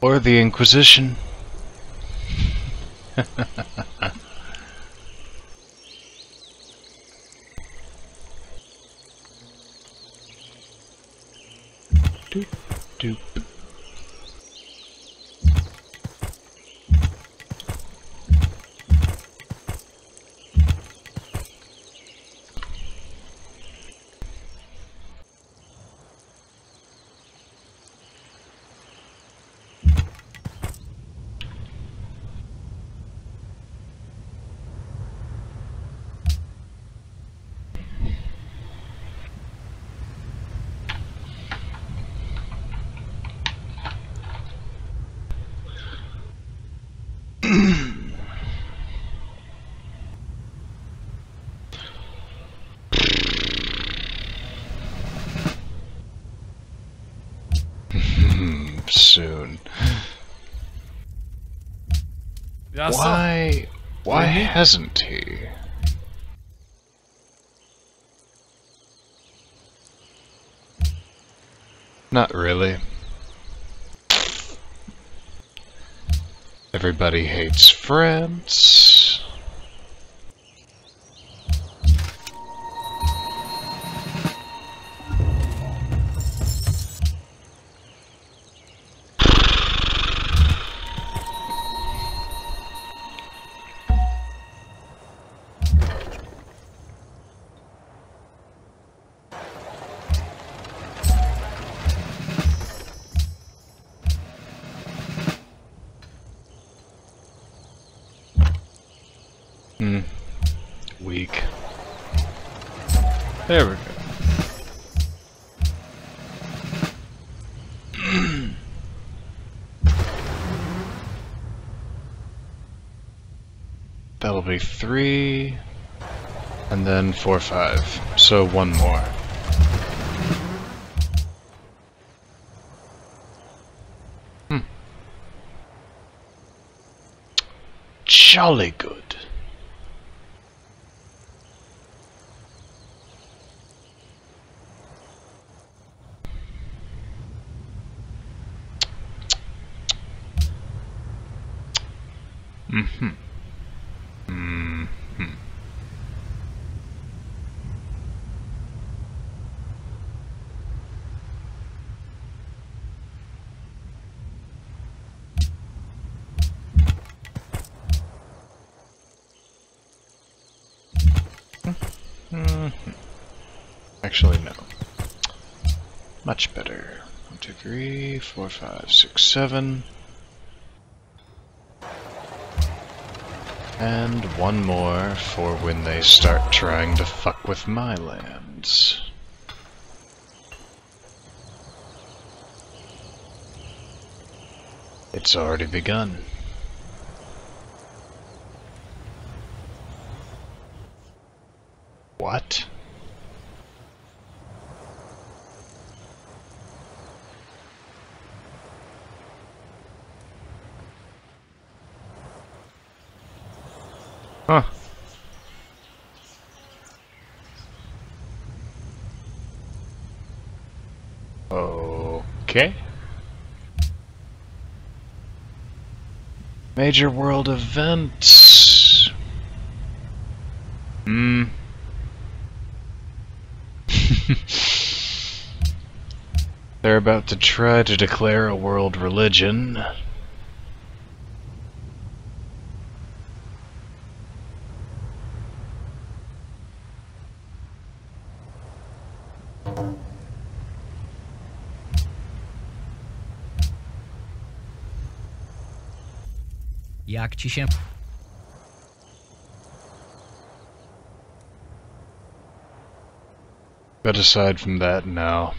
Or the Inquisition. Jaså? Why? Why hasn't he? Not really. Everybody hates France. Four, five. So one more. Hmm. Jolly good. Mm-hmm. Mm-hmm. Mhm. Actually, no. Much better. One, two, four, five, six, seven. And one more for when they start trying to fuck with my lands. It's already begun. What? Huh. Okay. Major world events. Hmm. They're about to try to declare a world religion. Jak ci się... But aside from that, no.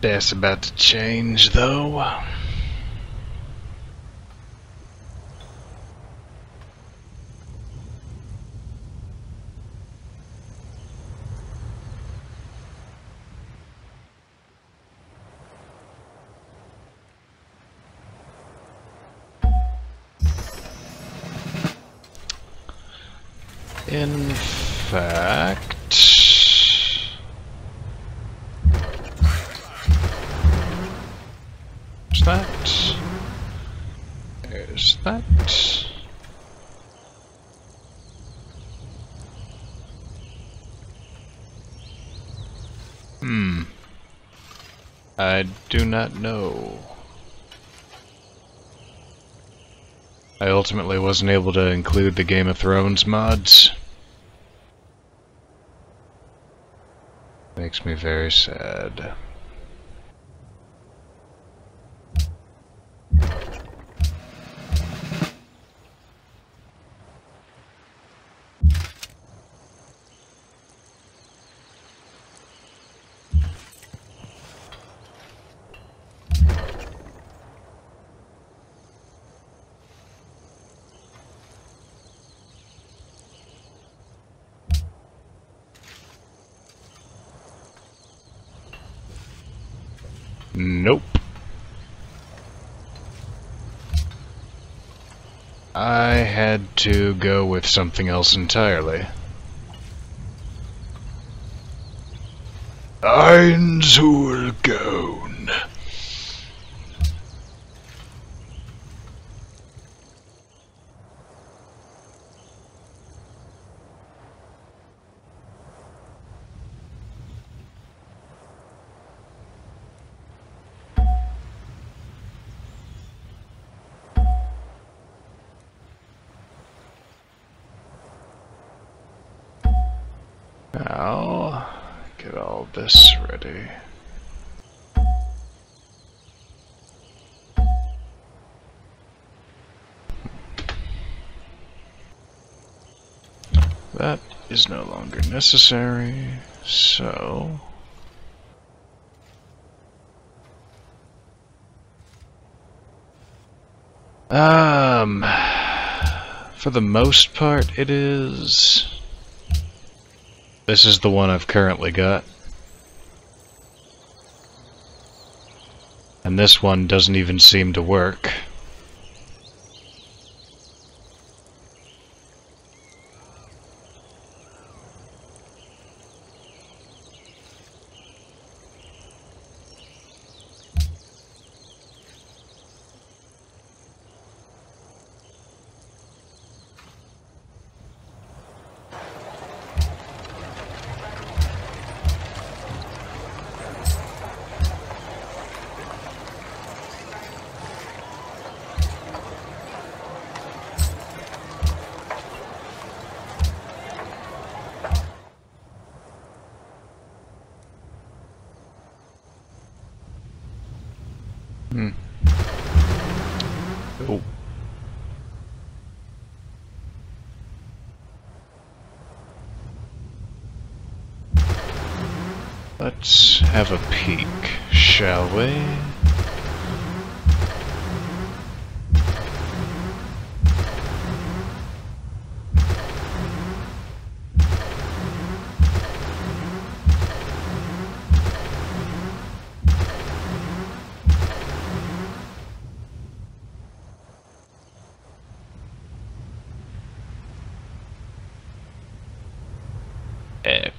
That's about to change, though. Know. I ultimately wasn't able to include the Game of Thrones mods. Makes me very sad. Nope. I had to go with something else entirely. Ainz Ooal Gown. That is no longer necessary, so... Um, for the most part, it is... This is the one I've currently got. And this one doesn't even seem to work.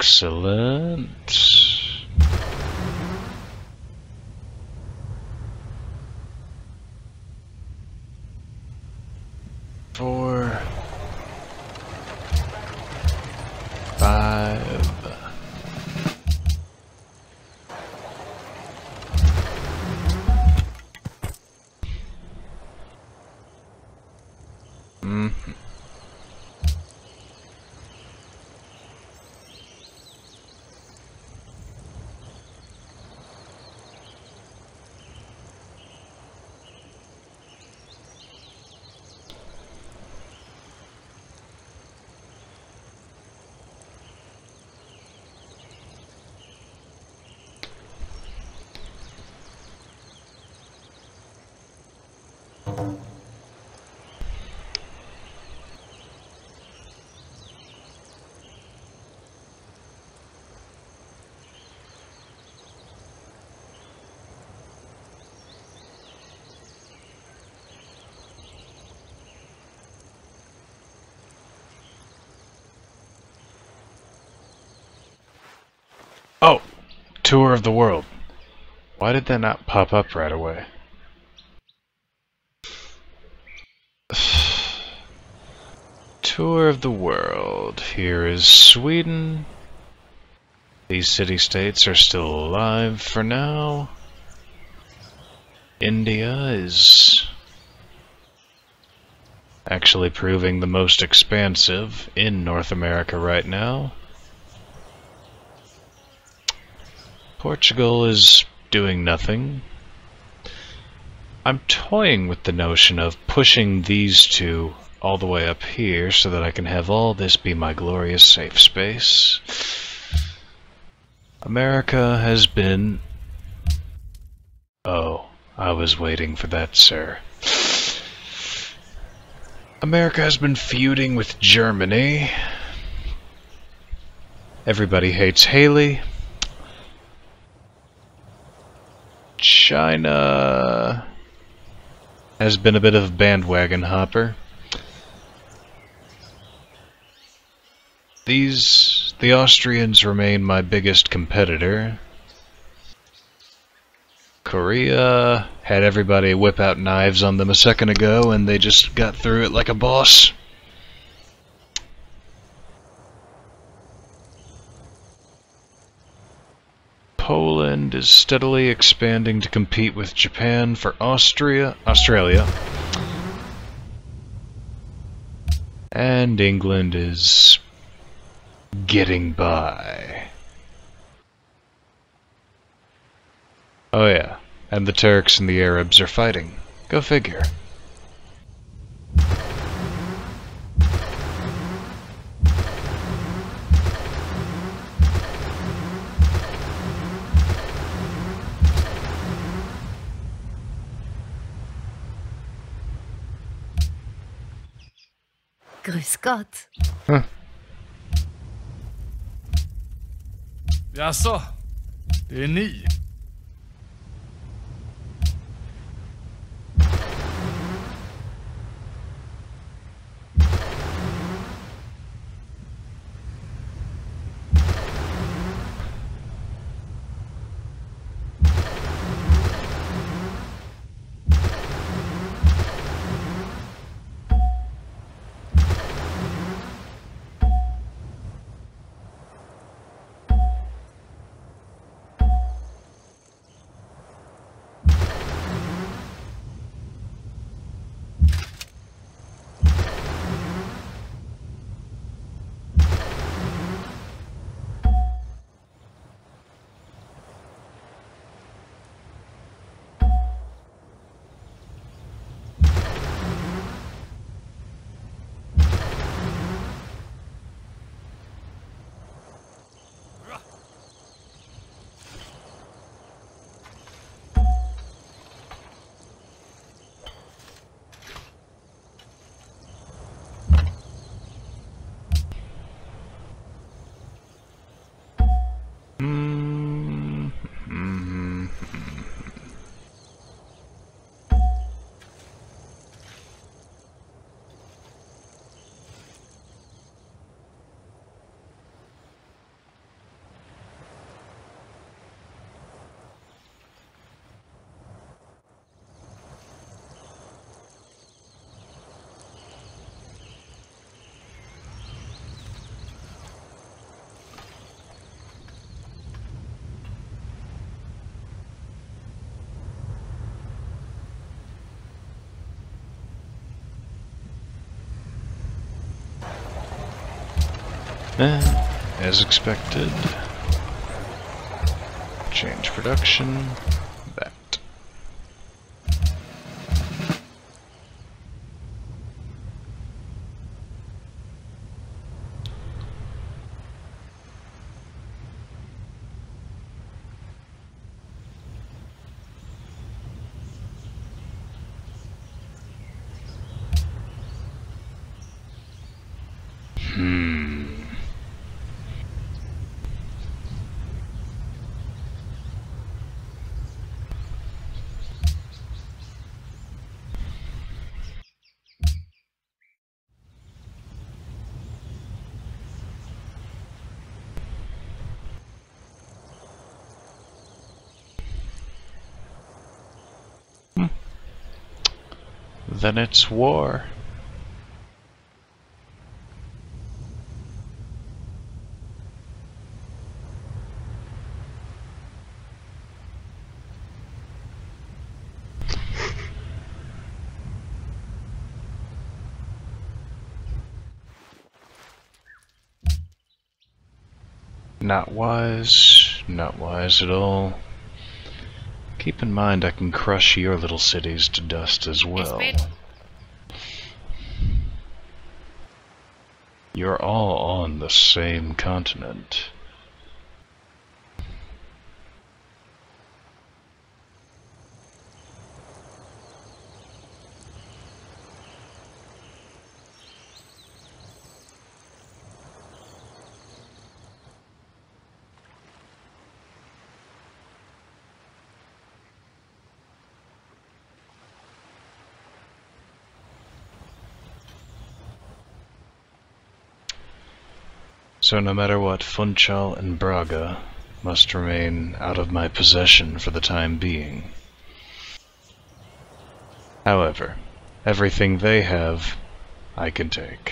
Excellent. Four. Five. Mm -hmm. Oh! Tour of the world. Why did that not pop up right away? Tour of the world. Here is Sweden. These city-states are still alive for now. India is actually proving the most expansive in North America right now. Portugal is doing nothing. I'm toying with the notion of pushing these two all the way up here so that I can have all this be my glorious safe space. America has been... Oh, I was waiting for that, sir. America has been feuding with Germany. Everybody hates Haley. China uh, has been a bit of a bandwagon hopper. These, the Austrians remain my biggest competitor. Korea had everybody whip out knives on them a second ago and they just got through it like a boss. Poland is steadily expanding to compete with Japan for Austria, Australia. And England is getting by. Oh yeah, and the Turks and the Arabs are fighting. Go figure. Grüß Gott. Huh. Jaså? Det är ni? Eh, as expected. Change production. Then it's war. Not wise, not wise at all. Keep in mind I can crush your little cities to dust as well. You're all on the same continent. So no matter what, Funchal and Braga must remain out of my possession for the time being. However, everything they have, I can take.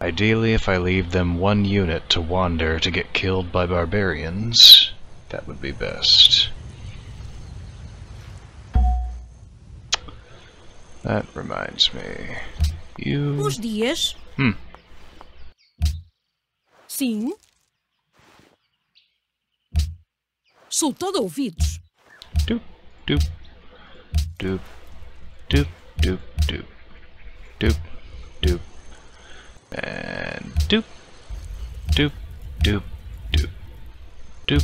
Ideally, if I leave them one unit to wander to get killed by barbarians, that would be best. That reminds me. Eu... Uns dias? Hum. Sim. Sou todo ouvidos. Tup, tup. Tup, tup, tup, tup. Tup, tup. And eh, tup, tup, tup, tup. Tup,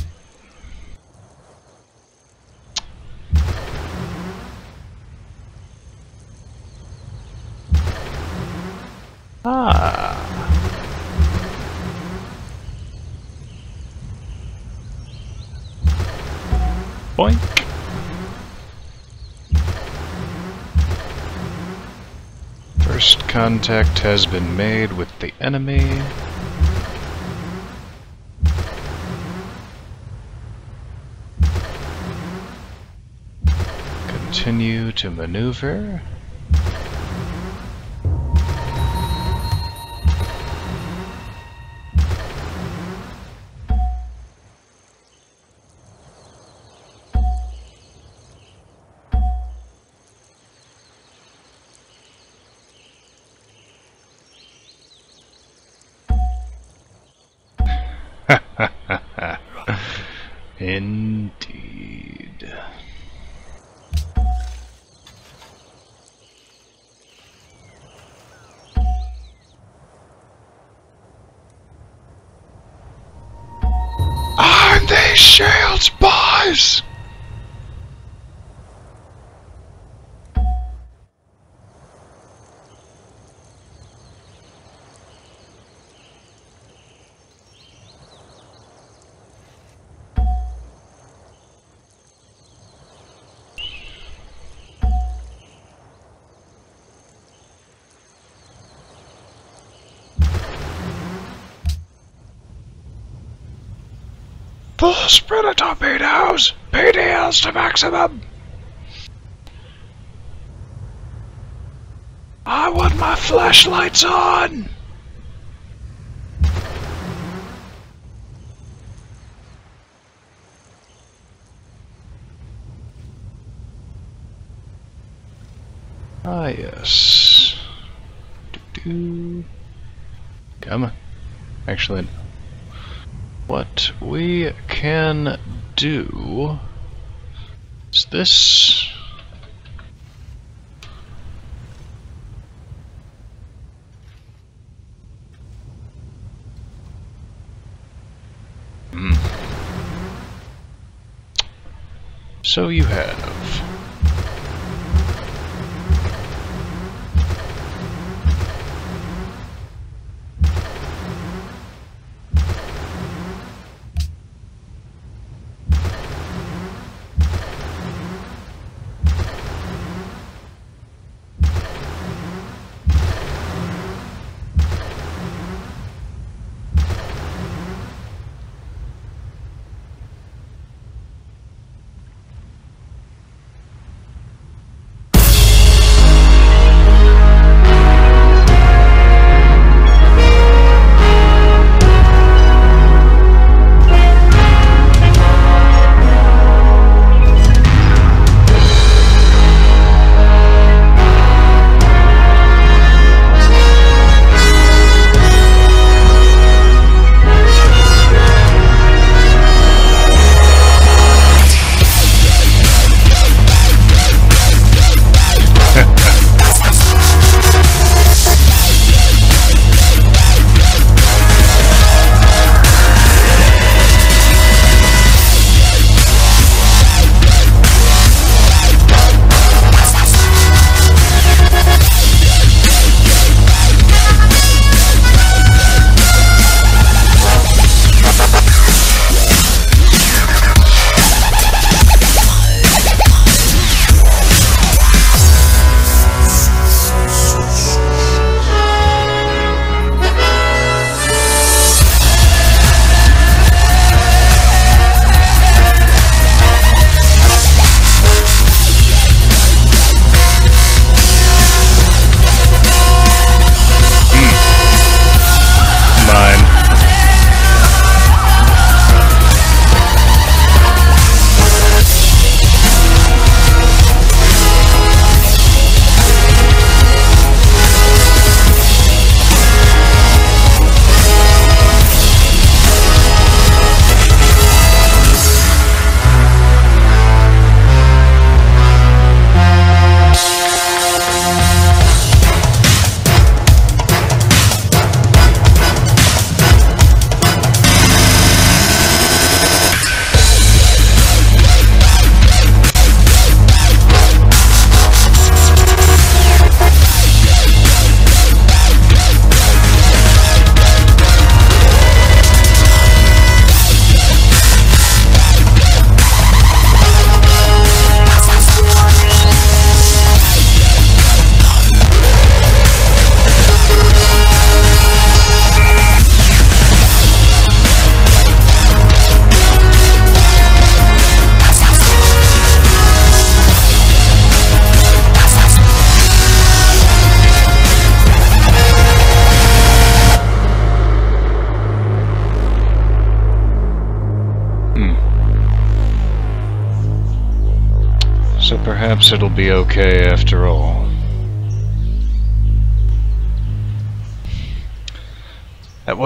First contact has been made with the enemy. Continue to maneuver. Spread of torpedoes! PDLs to maximum! I want my flashlights on! Ah, yes. Do-do. Come on. Actually, what we can do is this. Hmm. So you have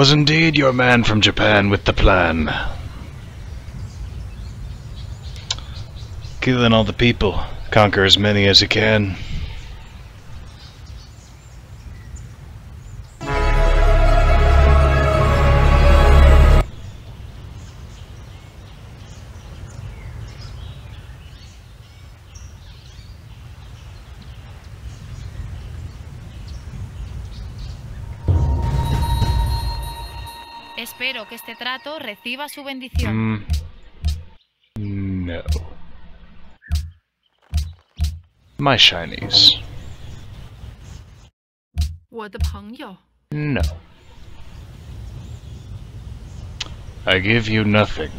was indeed your man from Japan with the plan. Killing all the people. Conquer as many as you can. activa su bendición? Mm. No. My shinies. No. I give you nothing.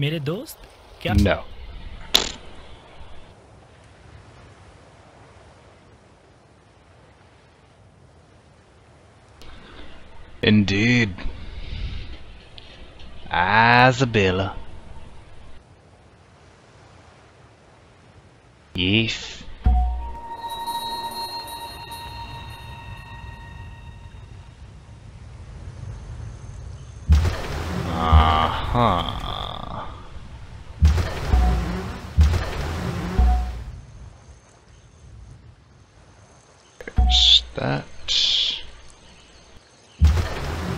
मेरे दोस्त क्या No. Indeed. Isabella. Yes. Uh-huh. That.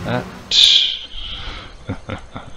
That.